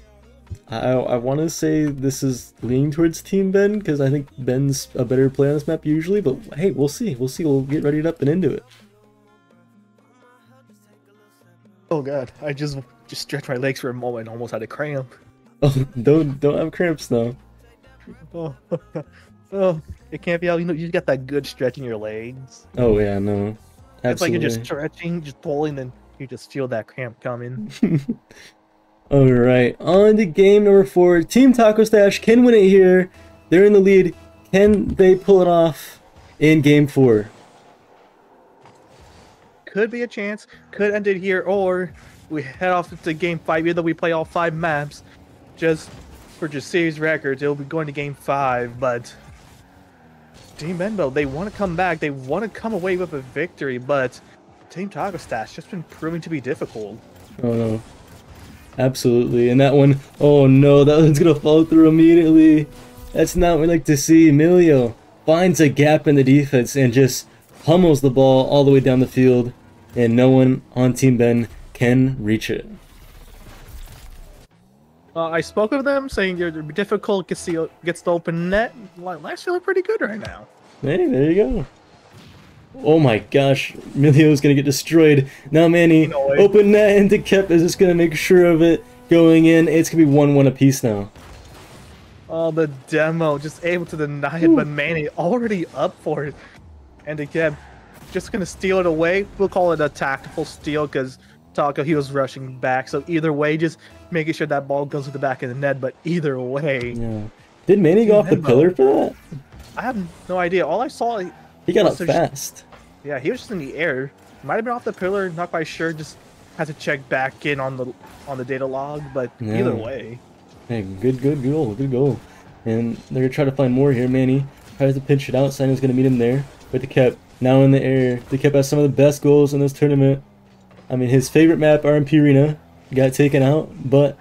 I, I want to say this is leaning towards Team Ben because I think Ben's a better player on this map usually. But hey, we'll see. We'll see. We'll get ready up and into it. Oh god, I just just stretched my legs for a moment, almost had a cramp. *laughs* Oh, don't don't have cramps now. *laughs* Oh, *laughs* oh, it can't be how you know you got that good stretch in your legs. Oh yeah, no. It's like you're just stretching, just pulling, then you just feel that cramp coming. All right, on to game number four. Team Taco Stash can win it here. They're in the lead. Can they pull it off in game four? Could be a chance, could end it here, or we head off to game five, either we play all five maps, just for just series records, it'll be going to game five, but Team Benbo, they want to come back, they want to come away with a victory, but Team Taco Stash just been proving to be difficult. Oh no. Absolutely. And that one, oh no, that one's gonna fall through immediately. That's not what we like to see. Emilio finds a gap in the defense and just pummels the ball all the way down the field, and no one on Team Ben can reach it. Uh, I spoke with them saying they're difficult gets the gets the open net. Life's feeling pretty good right now. Hey, there you go. Oh my gosh, Emilio's gonna get destroyed. Now Manny, No open net into Kep is just gonna make sure of it going in. It's gonna be 1-1 apiece now. Oh, the demo just able to deny it, but Manny already up for it, and again, just gonna steal it away. We'll call it a tactical steal because Taco he was rushing back. So either way, just making sure that ball goes to the back of the net. But either way, Yeah. Did Manny go off the pillar for that? I have no idea. All I saw, He got up just- fast. yeah, he was just in the air. Might have been off the pillar. Not quite sure. Just had to check back in on the on the data log. But Yeah. either way, Hey, good, good goal, good goal. And they're gonna try to find more here. Manny tries to pinch it out. Sino's gonna meet him there. But the Kep now in the air. The Kep has some of the best goals in this tournament. I mean, his favorite map, RMP Arena, got taken out. But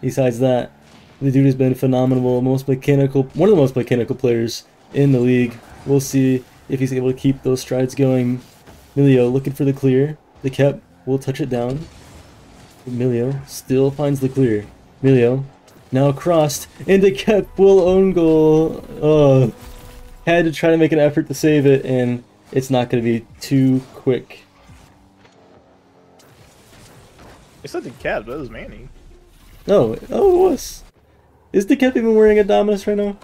besides that, the dude has been phenomenal. Most mechanical, one of the most mechanical players in the league. We'll see if he's able to keep those strides going. Emilio looking for the clear. The Kep will touch it down. Emilio still finds the clear. Emilio now crossed into Kep will own goal. Oh, had to try to make an effort to save it, and it's not going to be too quick. It's not the cat, but it was Manny. Oh, oh, it was. Is the cat even wearing a Dominus right now?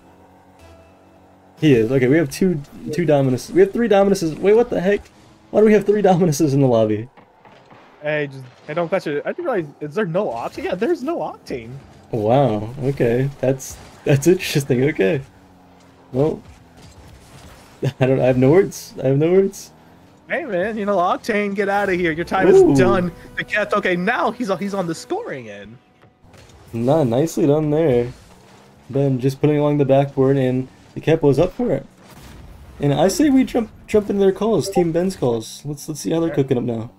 He is. Okay, we have two two Dominus. We have three Dominuses. Wait, what the heck? Why do we have three Dominuses in the lobby? Hey, just hey, don't touch it. I didn't realize. Is there no octane? Yeah, there's no octane. Wow. Okay, that's that's interesting. Okay. Well, *laughs* I don't. I have no words. I have no words. Hey man, you know octane, get out of here. Your time Ooh. is done. The cat's okay. Now he's he's on the scoring end. Nah, nicely done there. Ben just putting along the backboard, and the Kepo's up for it. And I say we jump jump into their calls, Team Ben's calls. Let's let's see how they're cooking up now.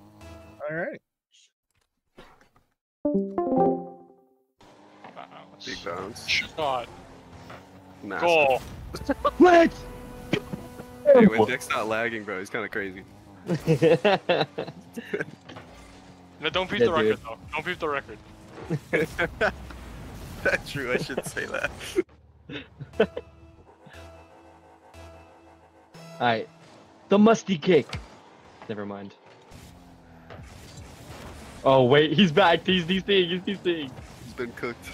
All right. Big bounce. Shot. Massive. Goal. *laughs* Let's. Hey, when Dick's not lagging, bro, he's kind of crazy. *laughs* No, don't beat Yeah, the record dude. though. Don't beat the record. *laughs* That's true. I should say that. *laughs* Alright. The musty cake. Never mind. Oh wait, he's back. He's DCing. He's DCing. He's been cooked.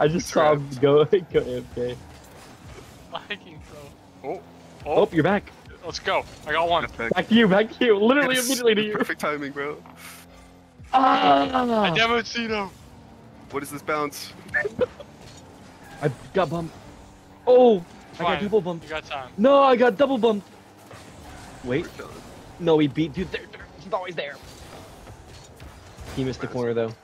I just It's saw him go go AFK. Lagging, bro. Oh. Oh, Oh, you're back. let's go. I got one. That's back. Back to you. Back to you. Literally Yes, immediately to you. Perfect timing, bro. Ah! I Ah! demoed Cino. What is this bounce? *laughs* I got bumped. Oh, I got double bumped. You got time. No, I got double bumped. Wait, no, he beat dude. There, there, he's always there. He missed the corner though.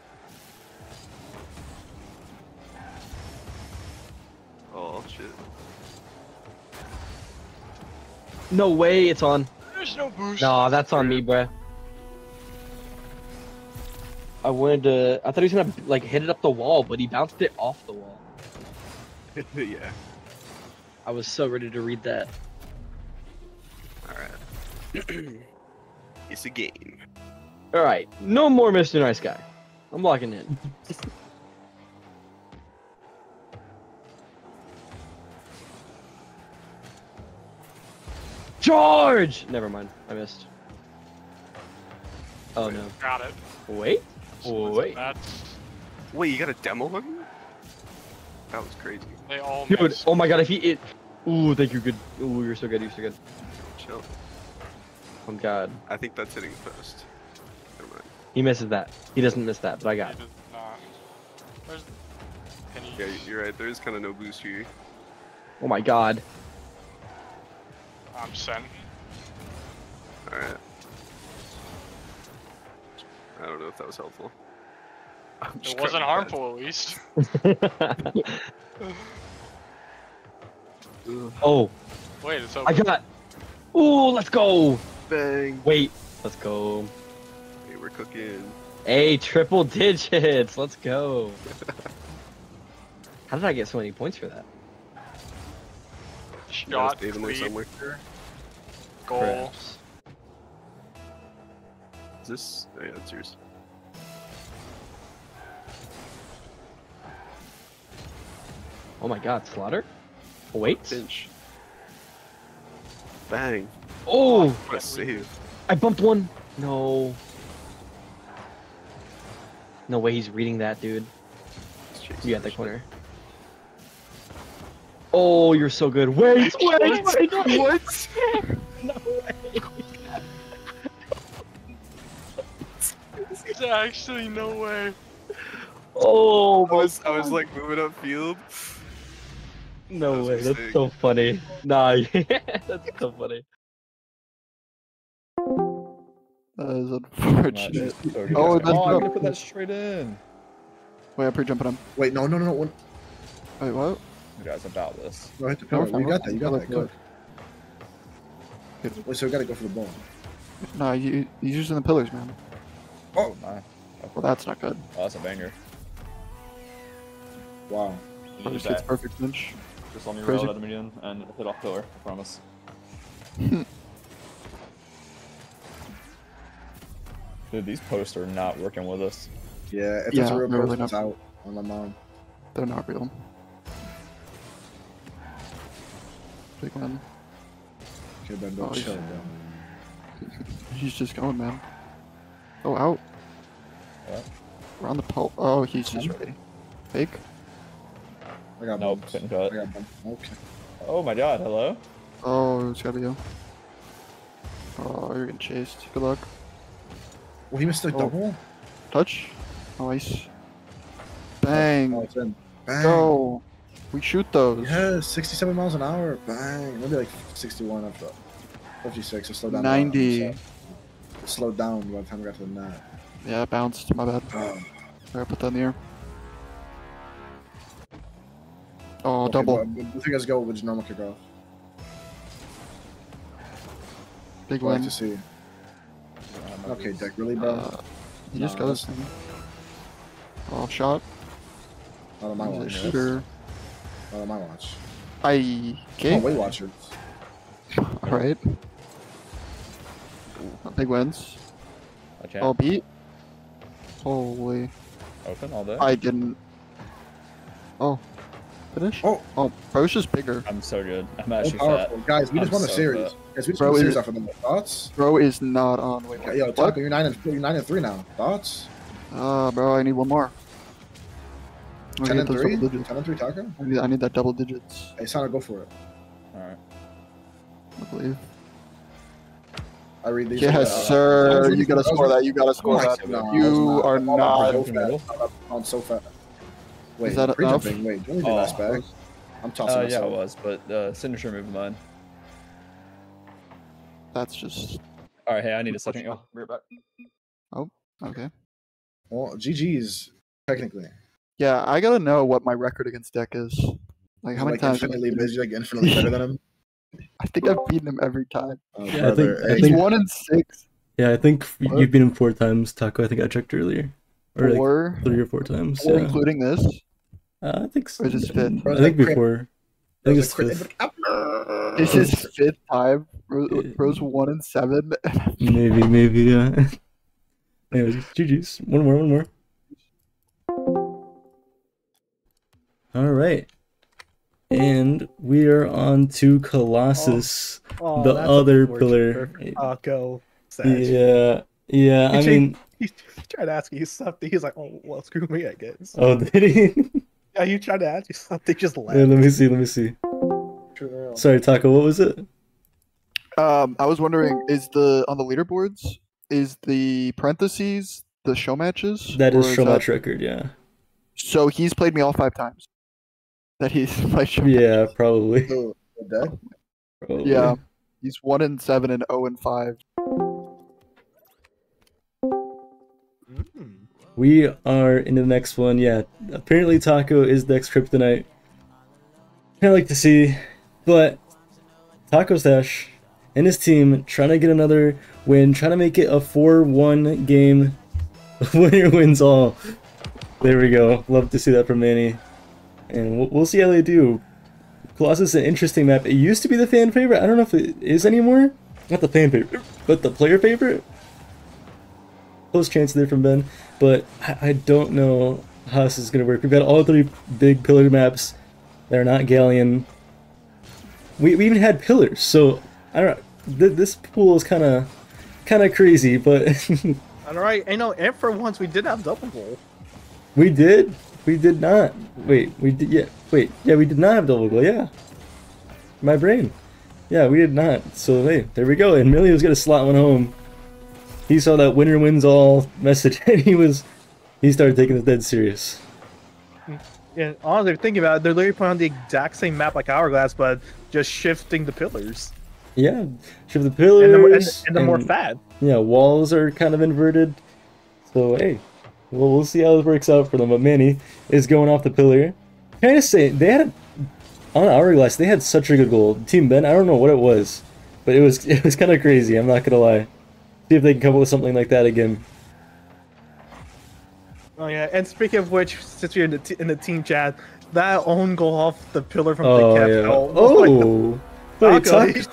Oh shit. No way, it's on. There's no boost. No, that's on me, bruh. I wanted to. I thought he was gonna like hit it up the wall, but he bounced it off the wall. *laughs* yeah. I was so ready to read that. All right. *clears throat* it's a game. All right, no more Mr. Nice Guy. I'm locking in. *laughs* George! Never mind, I missed. Oh no. Got it. Wait. Wait. That's. Wait, you got a demo on you? That was crazy. They all Dude, miss. oh my god, if he it. Ooh, thank you, good. Ooh, you're so good, you're so good. Chill. Oh god. I think that's hitting first. Never mind. He misses that. He doesn't miss that, but I got it. did not. Can you? Yeah, you're right. There is kind of no boost here. Oh my god. I'm sent. All right. I don't know if that was helpful. *laughs* I'm It wasn't harmful, at least. *laughs* *laughs* oh, Wait, it's over. I got. Ooh, let's go. Bang. Wait, let's go. Hey, we're cooking. Hey, triple digits. Let's go. How did I get so many points for that? Shot, Dave in there cleat, somewhere. goals. Is this? Oh, yeah, that's yours. Oh my god, Slaughter? Oh, wait. Pinch. Bang. Oh! What a save. I bumped one. No. No way he's reading that, dude. You got the this. corner. Oh, you're so good. Wait, wait, wait. What? No way. There's actually no way. Oh, I was, I was like moving up field. no was way. a That's mistake. so funny. Nah, *laughs* that's so funny. That is Not unfortunate. just- okay. Oh, oh, that's I'm gonna put that straight in. Wait, I'm pre-jumping him. Wait, no, no, no, no. One, Wait, what? You guys about this. no hit the No, pillar. You got that. You got that. no. Good. Wait, so we gotta go for the ball. No, you you're using the pillars, man. Oh my. Well, that's not good. Oh, that's a banger. Wow. You First use gets that. perfect pinch. Just let me Crazy. roll out of the median and hit off pillar. I promise. *laughs* Dude, these posts are not working with us. Yeah, if Yeah, it's a real no, post, they're it's out on my mom. They're not real. Big one. Mm. Okay, Ben, go Oh, chill, he's- bro. He's just going, man. Oh, out. What? Around the pole. Oh, he's just mm-hmm. ready. Fake. I got Nope, couldn't I cut. got bumped. Okay. Oh my god, hello? Oh, it's gotta be you. Oh, you're getting chased. Good luck. Well, he missed the Oh. double. Touch. Nice. Oh, Bang. it's in. Bang. Go. We shoot those. Yeah, 67 miles an hour. Bang. Maybe like 61 after 56. I slowed down. 90. It slowed down by the time we got to the net. Yeah, bounced. My bad. *sighs* I put that in the air. Oh, okay, double. Both you guys go with normal kickoff. Big I like to see. Okay, Deck, really, bro? Uh, he just got his thing. Oh, shot. Not on my watch. shooter. Not on my watch. I. Oh, Okay. Weight Watchers. Alright. Big wins. I can't Oh, beat. Holy. open all day. I didn't. Oh. Finish? Oh. Oh, bro's just bigger. I'm so good. I'm So actually powerful. fat. Guys, we just I'm won a so series. fat. Guys, we just Bro, won a is series it- off of them. Thoughts? Bro is not on. Wait, yo. Taco, you're nine and you're nine and three now. Thoughts? Uh, bro, I need one more. I Ten and three. Ten and three, Taco. I need, I need that double digits. Hey, Sana, go for it. Alright. I believe. I read these. Yes, uh, sir. You gotta score that. You gotta score that. God, You that's are I'm not. so fast. I'm so fast. Wait, Is that pre-jumping. Wait, don't we do Oh. last back? I'm tossing Uh, yeah, myself. it was, but uh, signature move of mine. That's just Alright, hey, I need a second, y'all. Be right back. Oh, okay. Well, GG's technically. Yeah, I gotta know what my record against Deck is. Like how many like times? infinitely busy, like infinitely better than him. *laughs* I think I've beaten him every time. Oh, Yeah, I think- brother. I Hey, He's one in six. Yeah, I think What? you've beaten him four times, Taco. I think I checked earlier, or like Four, three or four times. four Yeah. including this. Uh, I think. s- Or is this fifth? I think before. I think it's Bro's fifth. This is fifth time. Bro, Yeah. one in seven. *laughs* Maybe, maybe. Yeah. *laughs* Anyways, GG's. One more, one more. All right. And we are on to Colossus, Oh, the other pillar. for Taco. Sad. Yeah, yeah. I He mean, *laughs* He tried to ask you something. He's like, "Oh, well, screw me, I guess." oh, *laughs* did he? Yeah, you tried to ask you something, just Yeah, let me see. Let me see. Sorry, Taco. What was it? Um, I was wondering, is the on the leaderboards is the parentheses the show matches? That is show that- match record. Yeah. So he's played me all five times. That he's *laughs* played show Yeah, probably. The, the probably. Yeah, he's one in seven and zero and five. Mm. We are in the next one. Yeah, apparently Taco is Dex Kryptonite. Kind of like to see, but Taco Stash and his team trying to get another win, trying to make it a 4-1 game. *laughs* Winner wins all. There we go. Love to see that from Manny, and we'll, we'll see how they do. Colossus is an interesting map. It used to be the fan favorite. I don't know if it is anymore. Not the fan favorite, but the player favorite. Close chance there from Ben, but I, I don't know how this is going to work. We've got all three big pillar maps that are not Galleon. We, we even had pillars, so I don't know. Th- this pool is kind of kind of crazy, but *laughs* All right, I know. and for once we did have double goal. we did. We did not. Wait, we did. Yeah. Wait. Yeah, we did not have double goal. Yeah. My brain. Yeah, we did not. So hey, there we go. And Millie was gonna slot one home. He saw that winner wins all message, *laughs* and he was he started taking it dead serious. Yeah, honestly, thinking about it, they're literally playing on the exact same map like Hourglass, but just shifting the pillars. Yeah, shift the pillars. they're, more- and, and more and- fat. Yeah, walls are kind of inverted. So hey, well we'll see how this works out for them. But Manny is going off the pillar. Can I just say they had a, on Hourglass they had such a good goal. Team Ben, I don't know what it was, but it was *laughs* it was kind of crazy. I'm not gonna lie. See if they can come up with something like that again. Oh yeah, and speaking of which, since we're in the, t- in the team chat, that own goal off the pillar from Oh the cap. yeah. Oh, Oh. Wait, Taco, Taco-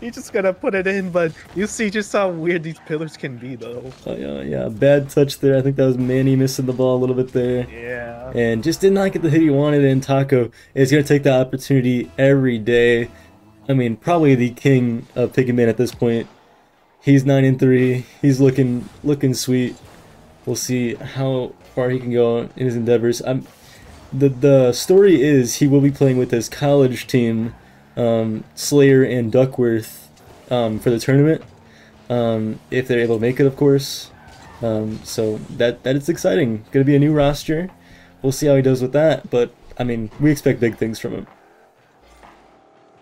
*laughs* he's, he's just gonna put it in, but you see just how weird these pillars can be, though. Oh, yeah, yeah, bad touch there. I think that was Manny missing the ball a little bit there. Yeah. and just did not get the hit he wanted. And Taco is to take the opportunity every day. I mean, probably the king of pick and ban at this point. He's nine and three. He's looking looking sweet. We'll see how far he can go in his endeavors. I'm the the story is he will be playing with his college team, um, Slayer and Duckworth, um, for the tournament. Um, if they're able to make it, of course. Um, so that that is exciting. Going to be a new roster. We'll see how he does with that, but I mean, we expect big things from him.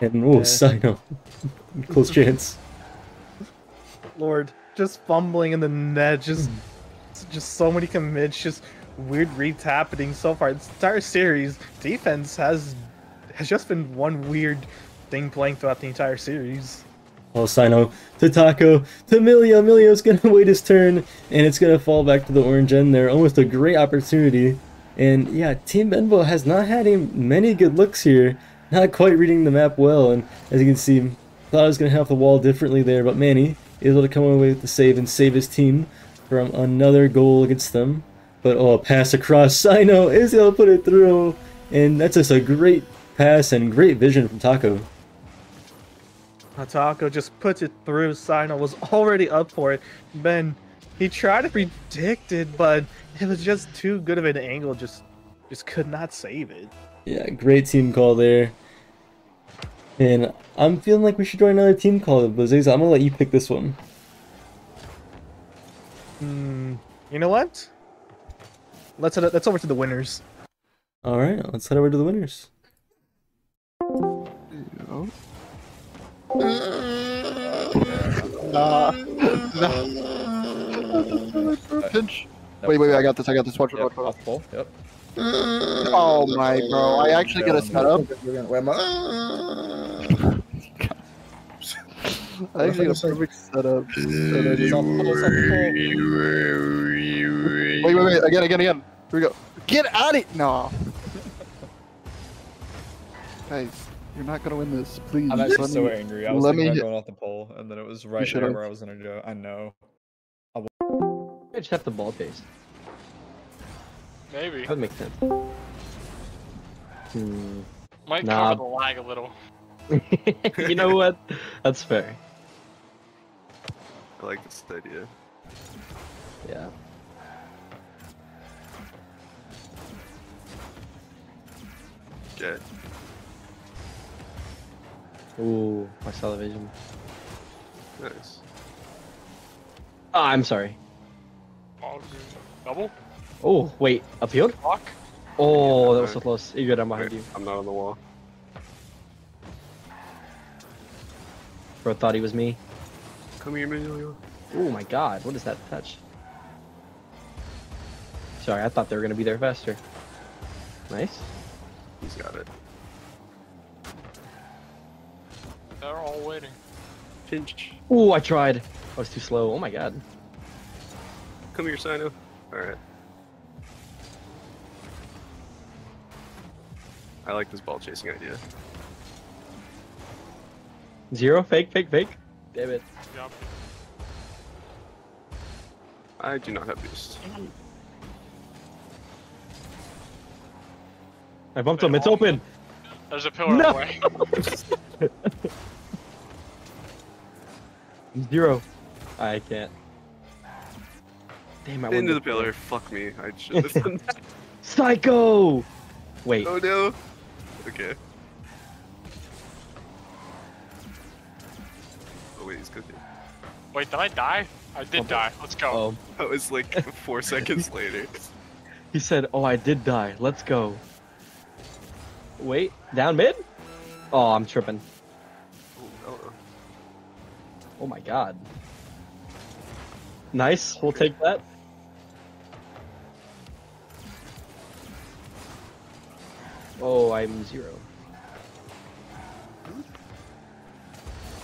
And oh, Yeah. Sino, *laughs* close chance. Lord, just fumbling in the net, just just so many commits, just weird reads happening so far. This entire series, defense has has just been one weird thing playing throughout the entire series. Oh, Sino to Taco to Milio. Uh, Milio's gonna *laughs* wait his turn, and it's gonna fall back to the orange end there. Almost a great opportunity. And yeah, Team Benbo has not had many good looks here. Not quite reading the map well, and as you can see, thought I was gonna have the wall differently there, but Manny is able to come away with the save and save his team from another goal against them. But oh, a pass across. *laughs* Sino is able to put it through, and that's just a great pass and great vision from Taco. Taco just puts it through. Sino was already up for it. Ben, he tried to predict it, but it was just too good of an angle. Just, just could not save it. Yeah, great team call there. And I'm feeling like we should join another team call, but Zayza, I'm gonna let you pick this one. Hmm. You know what? Let's head, let's over to the winners. All right, let's head over to the winners. Pinch. Wait, wait, wait! I got this. I got this. Watch, watch, Yep, watch. off ball. Yep. Oh my, bro! I actually get a setup. We're gonna, wait, am I- I actually get a perfect setup. Off ball, it's off Wait, wait, wait! Again, again, again. Here we go. Get out of it! No. Guys, you're not gonna win this. Please. I'm actually so me- angry. I was let thinking me about going off the pole, and then it was right there where I was gonna go. I know. I just have the ball pace. Maybe. That would make sense. Hmm. Might Nah. cover the lag a little. *laughs* you know what? That's fair. I like this idea. Yeah. Okay. Ooh, my television. Nice. Oh, I'm sorry. Oh, double? Oh, wait, upfield? Block? Oh, that was so close. You're good, I'm behind Wait, you. I'm not on the wall. Bro thought he was me. Come here, Emilio. Oh my god, what is that touch? Sorry, I thought they were gonna be there faster. Nice. He's got it. They're all waiting. Pinch. Ooh, I tried. I was too slow. Oh my god. Come here, Sino. Alright. I like this ball chasing idea. Zero, fake, fake, fake. Damn it. Yup. I do not have boost. I bumped him. It's open. There's a pillar No. away. *laughs* *laughs* *laughs* Zero. I can't. Damn, I Into the went pillar. Fuck me. I *laughs* should have done that. Psycho. Wait. Oh no. Okay. Oh wait, he's cooking. Wait, did I die? I did Okay. die. Let's go. Oh, *laughs* That was like four seconds later. he said, "Oh, I did die. Let's go." Wait, down mid. Oh, I'm tripping. Oh, no. Oh my god. Nice. We'll take that. Oh, I'm zero.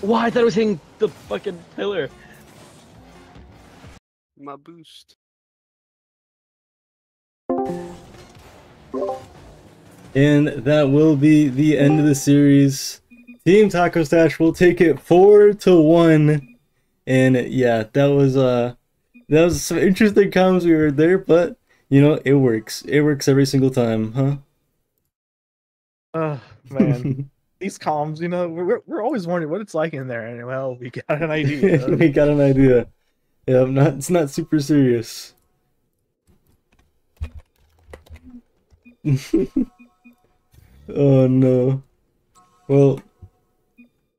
Why? I thought I was hitting the fucking pillar. My boost. And that will be the end of the series. Team Taco Stash will take it four to one. And yeah, that was uh that was some interesting comms we heard there, but you know, it works. It works every single time, huh? Oh man, *laughs* these comms, you know, we're, we're always wondering what it's like in there, and well, we got an *laughs* idea. we got an idea. Yeah, I'm not it's not super serious. *laughs* oh no. Well,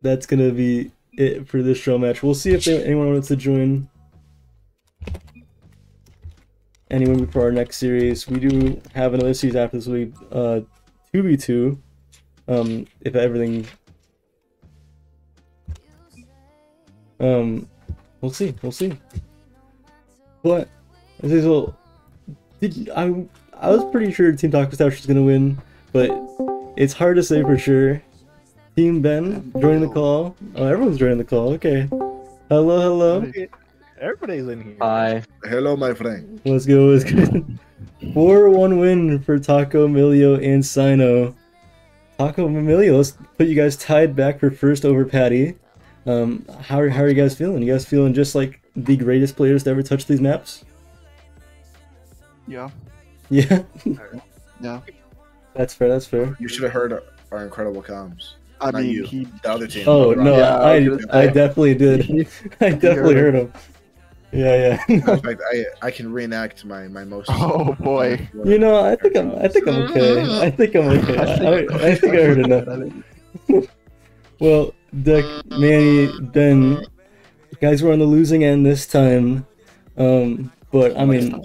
that's gonna be it for this show match. We'll see if there- anyone wants to join. Anyone for our next series. We do have another series after this week, uh, two v two. Um, if everything. Um, we'll see. We'll see. But Azazel, did I? I was pretty sure Team Taco Stash was gonna win, but it's hard to say for sure. Team Ben join the call. Oh, everyone's joining the call. Okay. Hello, hello. Everybody's in here. Hi. Hello, my friend. Let's go. Let's go. Four one win for Taco Emilio and Sino. Taco Emilio, let's put you guys tied back for first over Patty. Um, how are, how are you guys feeling? You guys feeling just like the greatest players to ever touch these maps? Yeah. Yeah, *laughs* Yeah. That's fair. That's fair. You should have heard our incredible comms. I Not mean, you. he. The other team. Oh no. Yeah, I I I definitely did. *laughs* *laughs* I definitely heard him. Yeah, yeah. *laughs* In fact, I I can reenact my my most. Oh boy. you know, I think I'm. I think I'm okay. I think I'm okay. I, I think I heard enough. Well, Deck, Manny, Ben, you guys were on the losing end this time. Um, but I mean,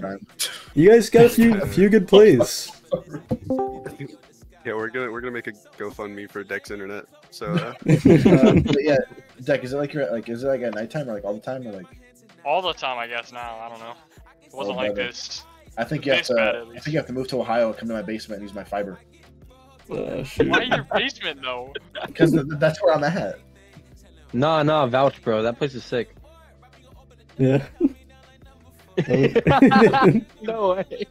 you guys got a few few good plays. *laughs* Yeah, we're gonna we're gonna make a GoFundMe for Dex Internet. So uh, *laughs* um, yeah, Deck, is it like you're like is it like at nighttime or like all the time or like? All the time, I guess. Now I don't know. It wasn't Oh, like brother. this. I think you have This bad, to. I think you have to move to Ohio, come to my basement, and use my fiber. Oh, shoot. Why your basement though? *laughs* Because that's where I'm at. Nah, nah, vouch, bro. That place is sick. Yeah. no way.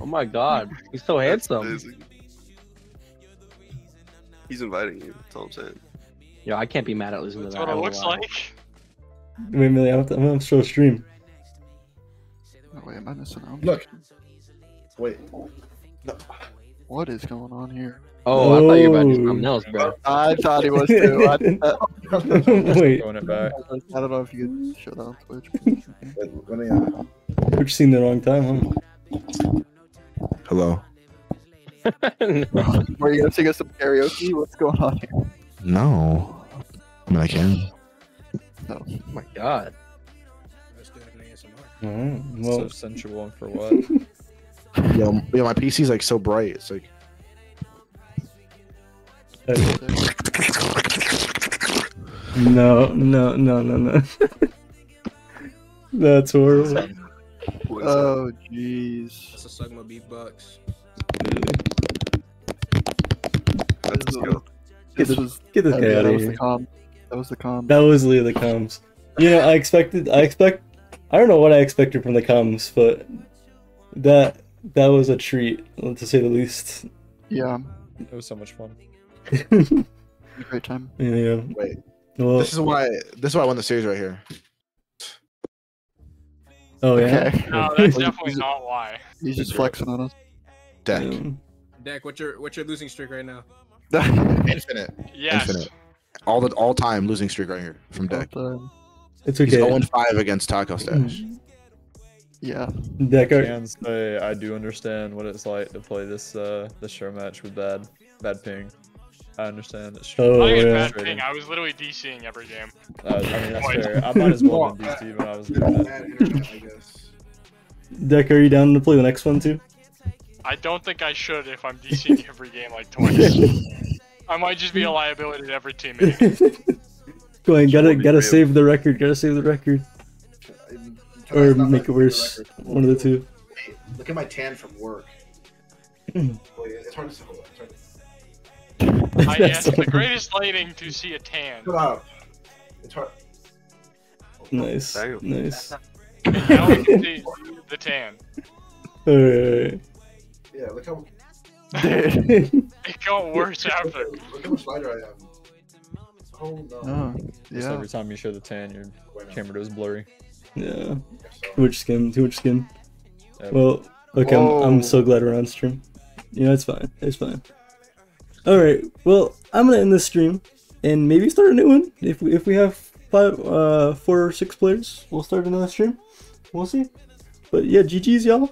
Oh my god, *laughs* he's so handsome. amazing. He's inviting you. That's all I'm saying. Yo, I can't be mad at losing to That's what it looks lie. like. Wait a minute, I'm, I'm gonna show a stream. Oh, wait, am I missing out? Look. Wait. What is going on here? Oh, I thought you were about to do Oh. something else, bro. I thought he was too. I, *laughs* I, Wait, Throwing it back. I don't know if you could show that on Twitch. Wait, let me. Uh, we're just seeing the wrong time, huh? Hello. *laughs* Are you gonna sing us some karaoke? What's going on here? No. I mean, I can. Oh my god. Mm-hmm. Alright, so well, sensual and for what? *laughs* yo, yo, my PC's like so bright. It's like. *laughs* no, no, no, no, no. That's horrible. What is that? Oh, jeez. That's a Sigma beatbox. That's the skill. This this- was Get this that, oh, guy yeah, out that of was the here. com. That was the com. That was literally the comms. You know, I expected. I expect. I don't know what I expected from the comms, but that that was a treat, to say the least. Yeah. It was so much fun. *laughs* Great time. yeah. Wait, Well, this is why this is why I won the series right here. Oh yeah. Okay. *laughs* No, that's definitely not why. He's just flexing on us. Deck Um, Deck, what's your what's your losing streak right now? *laughs* infinite, Yes. infinite. All the all time losing streak right here from Deck. But, it's He's okay. 0 5 against Taco Stash. yeah. Deck, I can say I do understand what it's like to play this uh this show match with bad bad ping. I understand it's Oh, I yeah. bad frustrating. ping. I was literally DCing every game. Uh, I mean that's fair. I might as well *laughs* Well, have been DC when I was doing it. Bad internet, I guess. Deck, are you down to play the next one too? I don't think I should if I'm DCing *laughs* every game like twice. *laughs* I might just be a liability to every teammate. Go on, gotta gotta save the record. Gotta save the record, or Tonight's not make it worse. One of the two. Hey, Look at my tan from work. *clears throat* It's hard to I That's yes, the greatest lighting to see a tan. Shut up. It's hard. Nice, Damn. nice. Now we can see the tan. Alright. Yeah, look how Dude. *laughs* It got worse after. look how much lighter I am. Oh no. Oh, Just yeah. every time you show the tan, your camera goes blurry. yeah. Too much skin. Too much skin. Yeah. Well, okay. I'm, I'm so glad we're on stream. Yeah, it's fine. It's fine. All right. Well, I'm gonna end this stream and maybe start a new one. If we, if we have five, uh, four or six players, we'll start another stream. We'll see. But yeah, GG's y'all.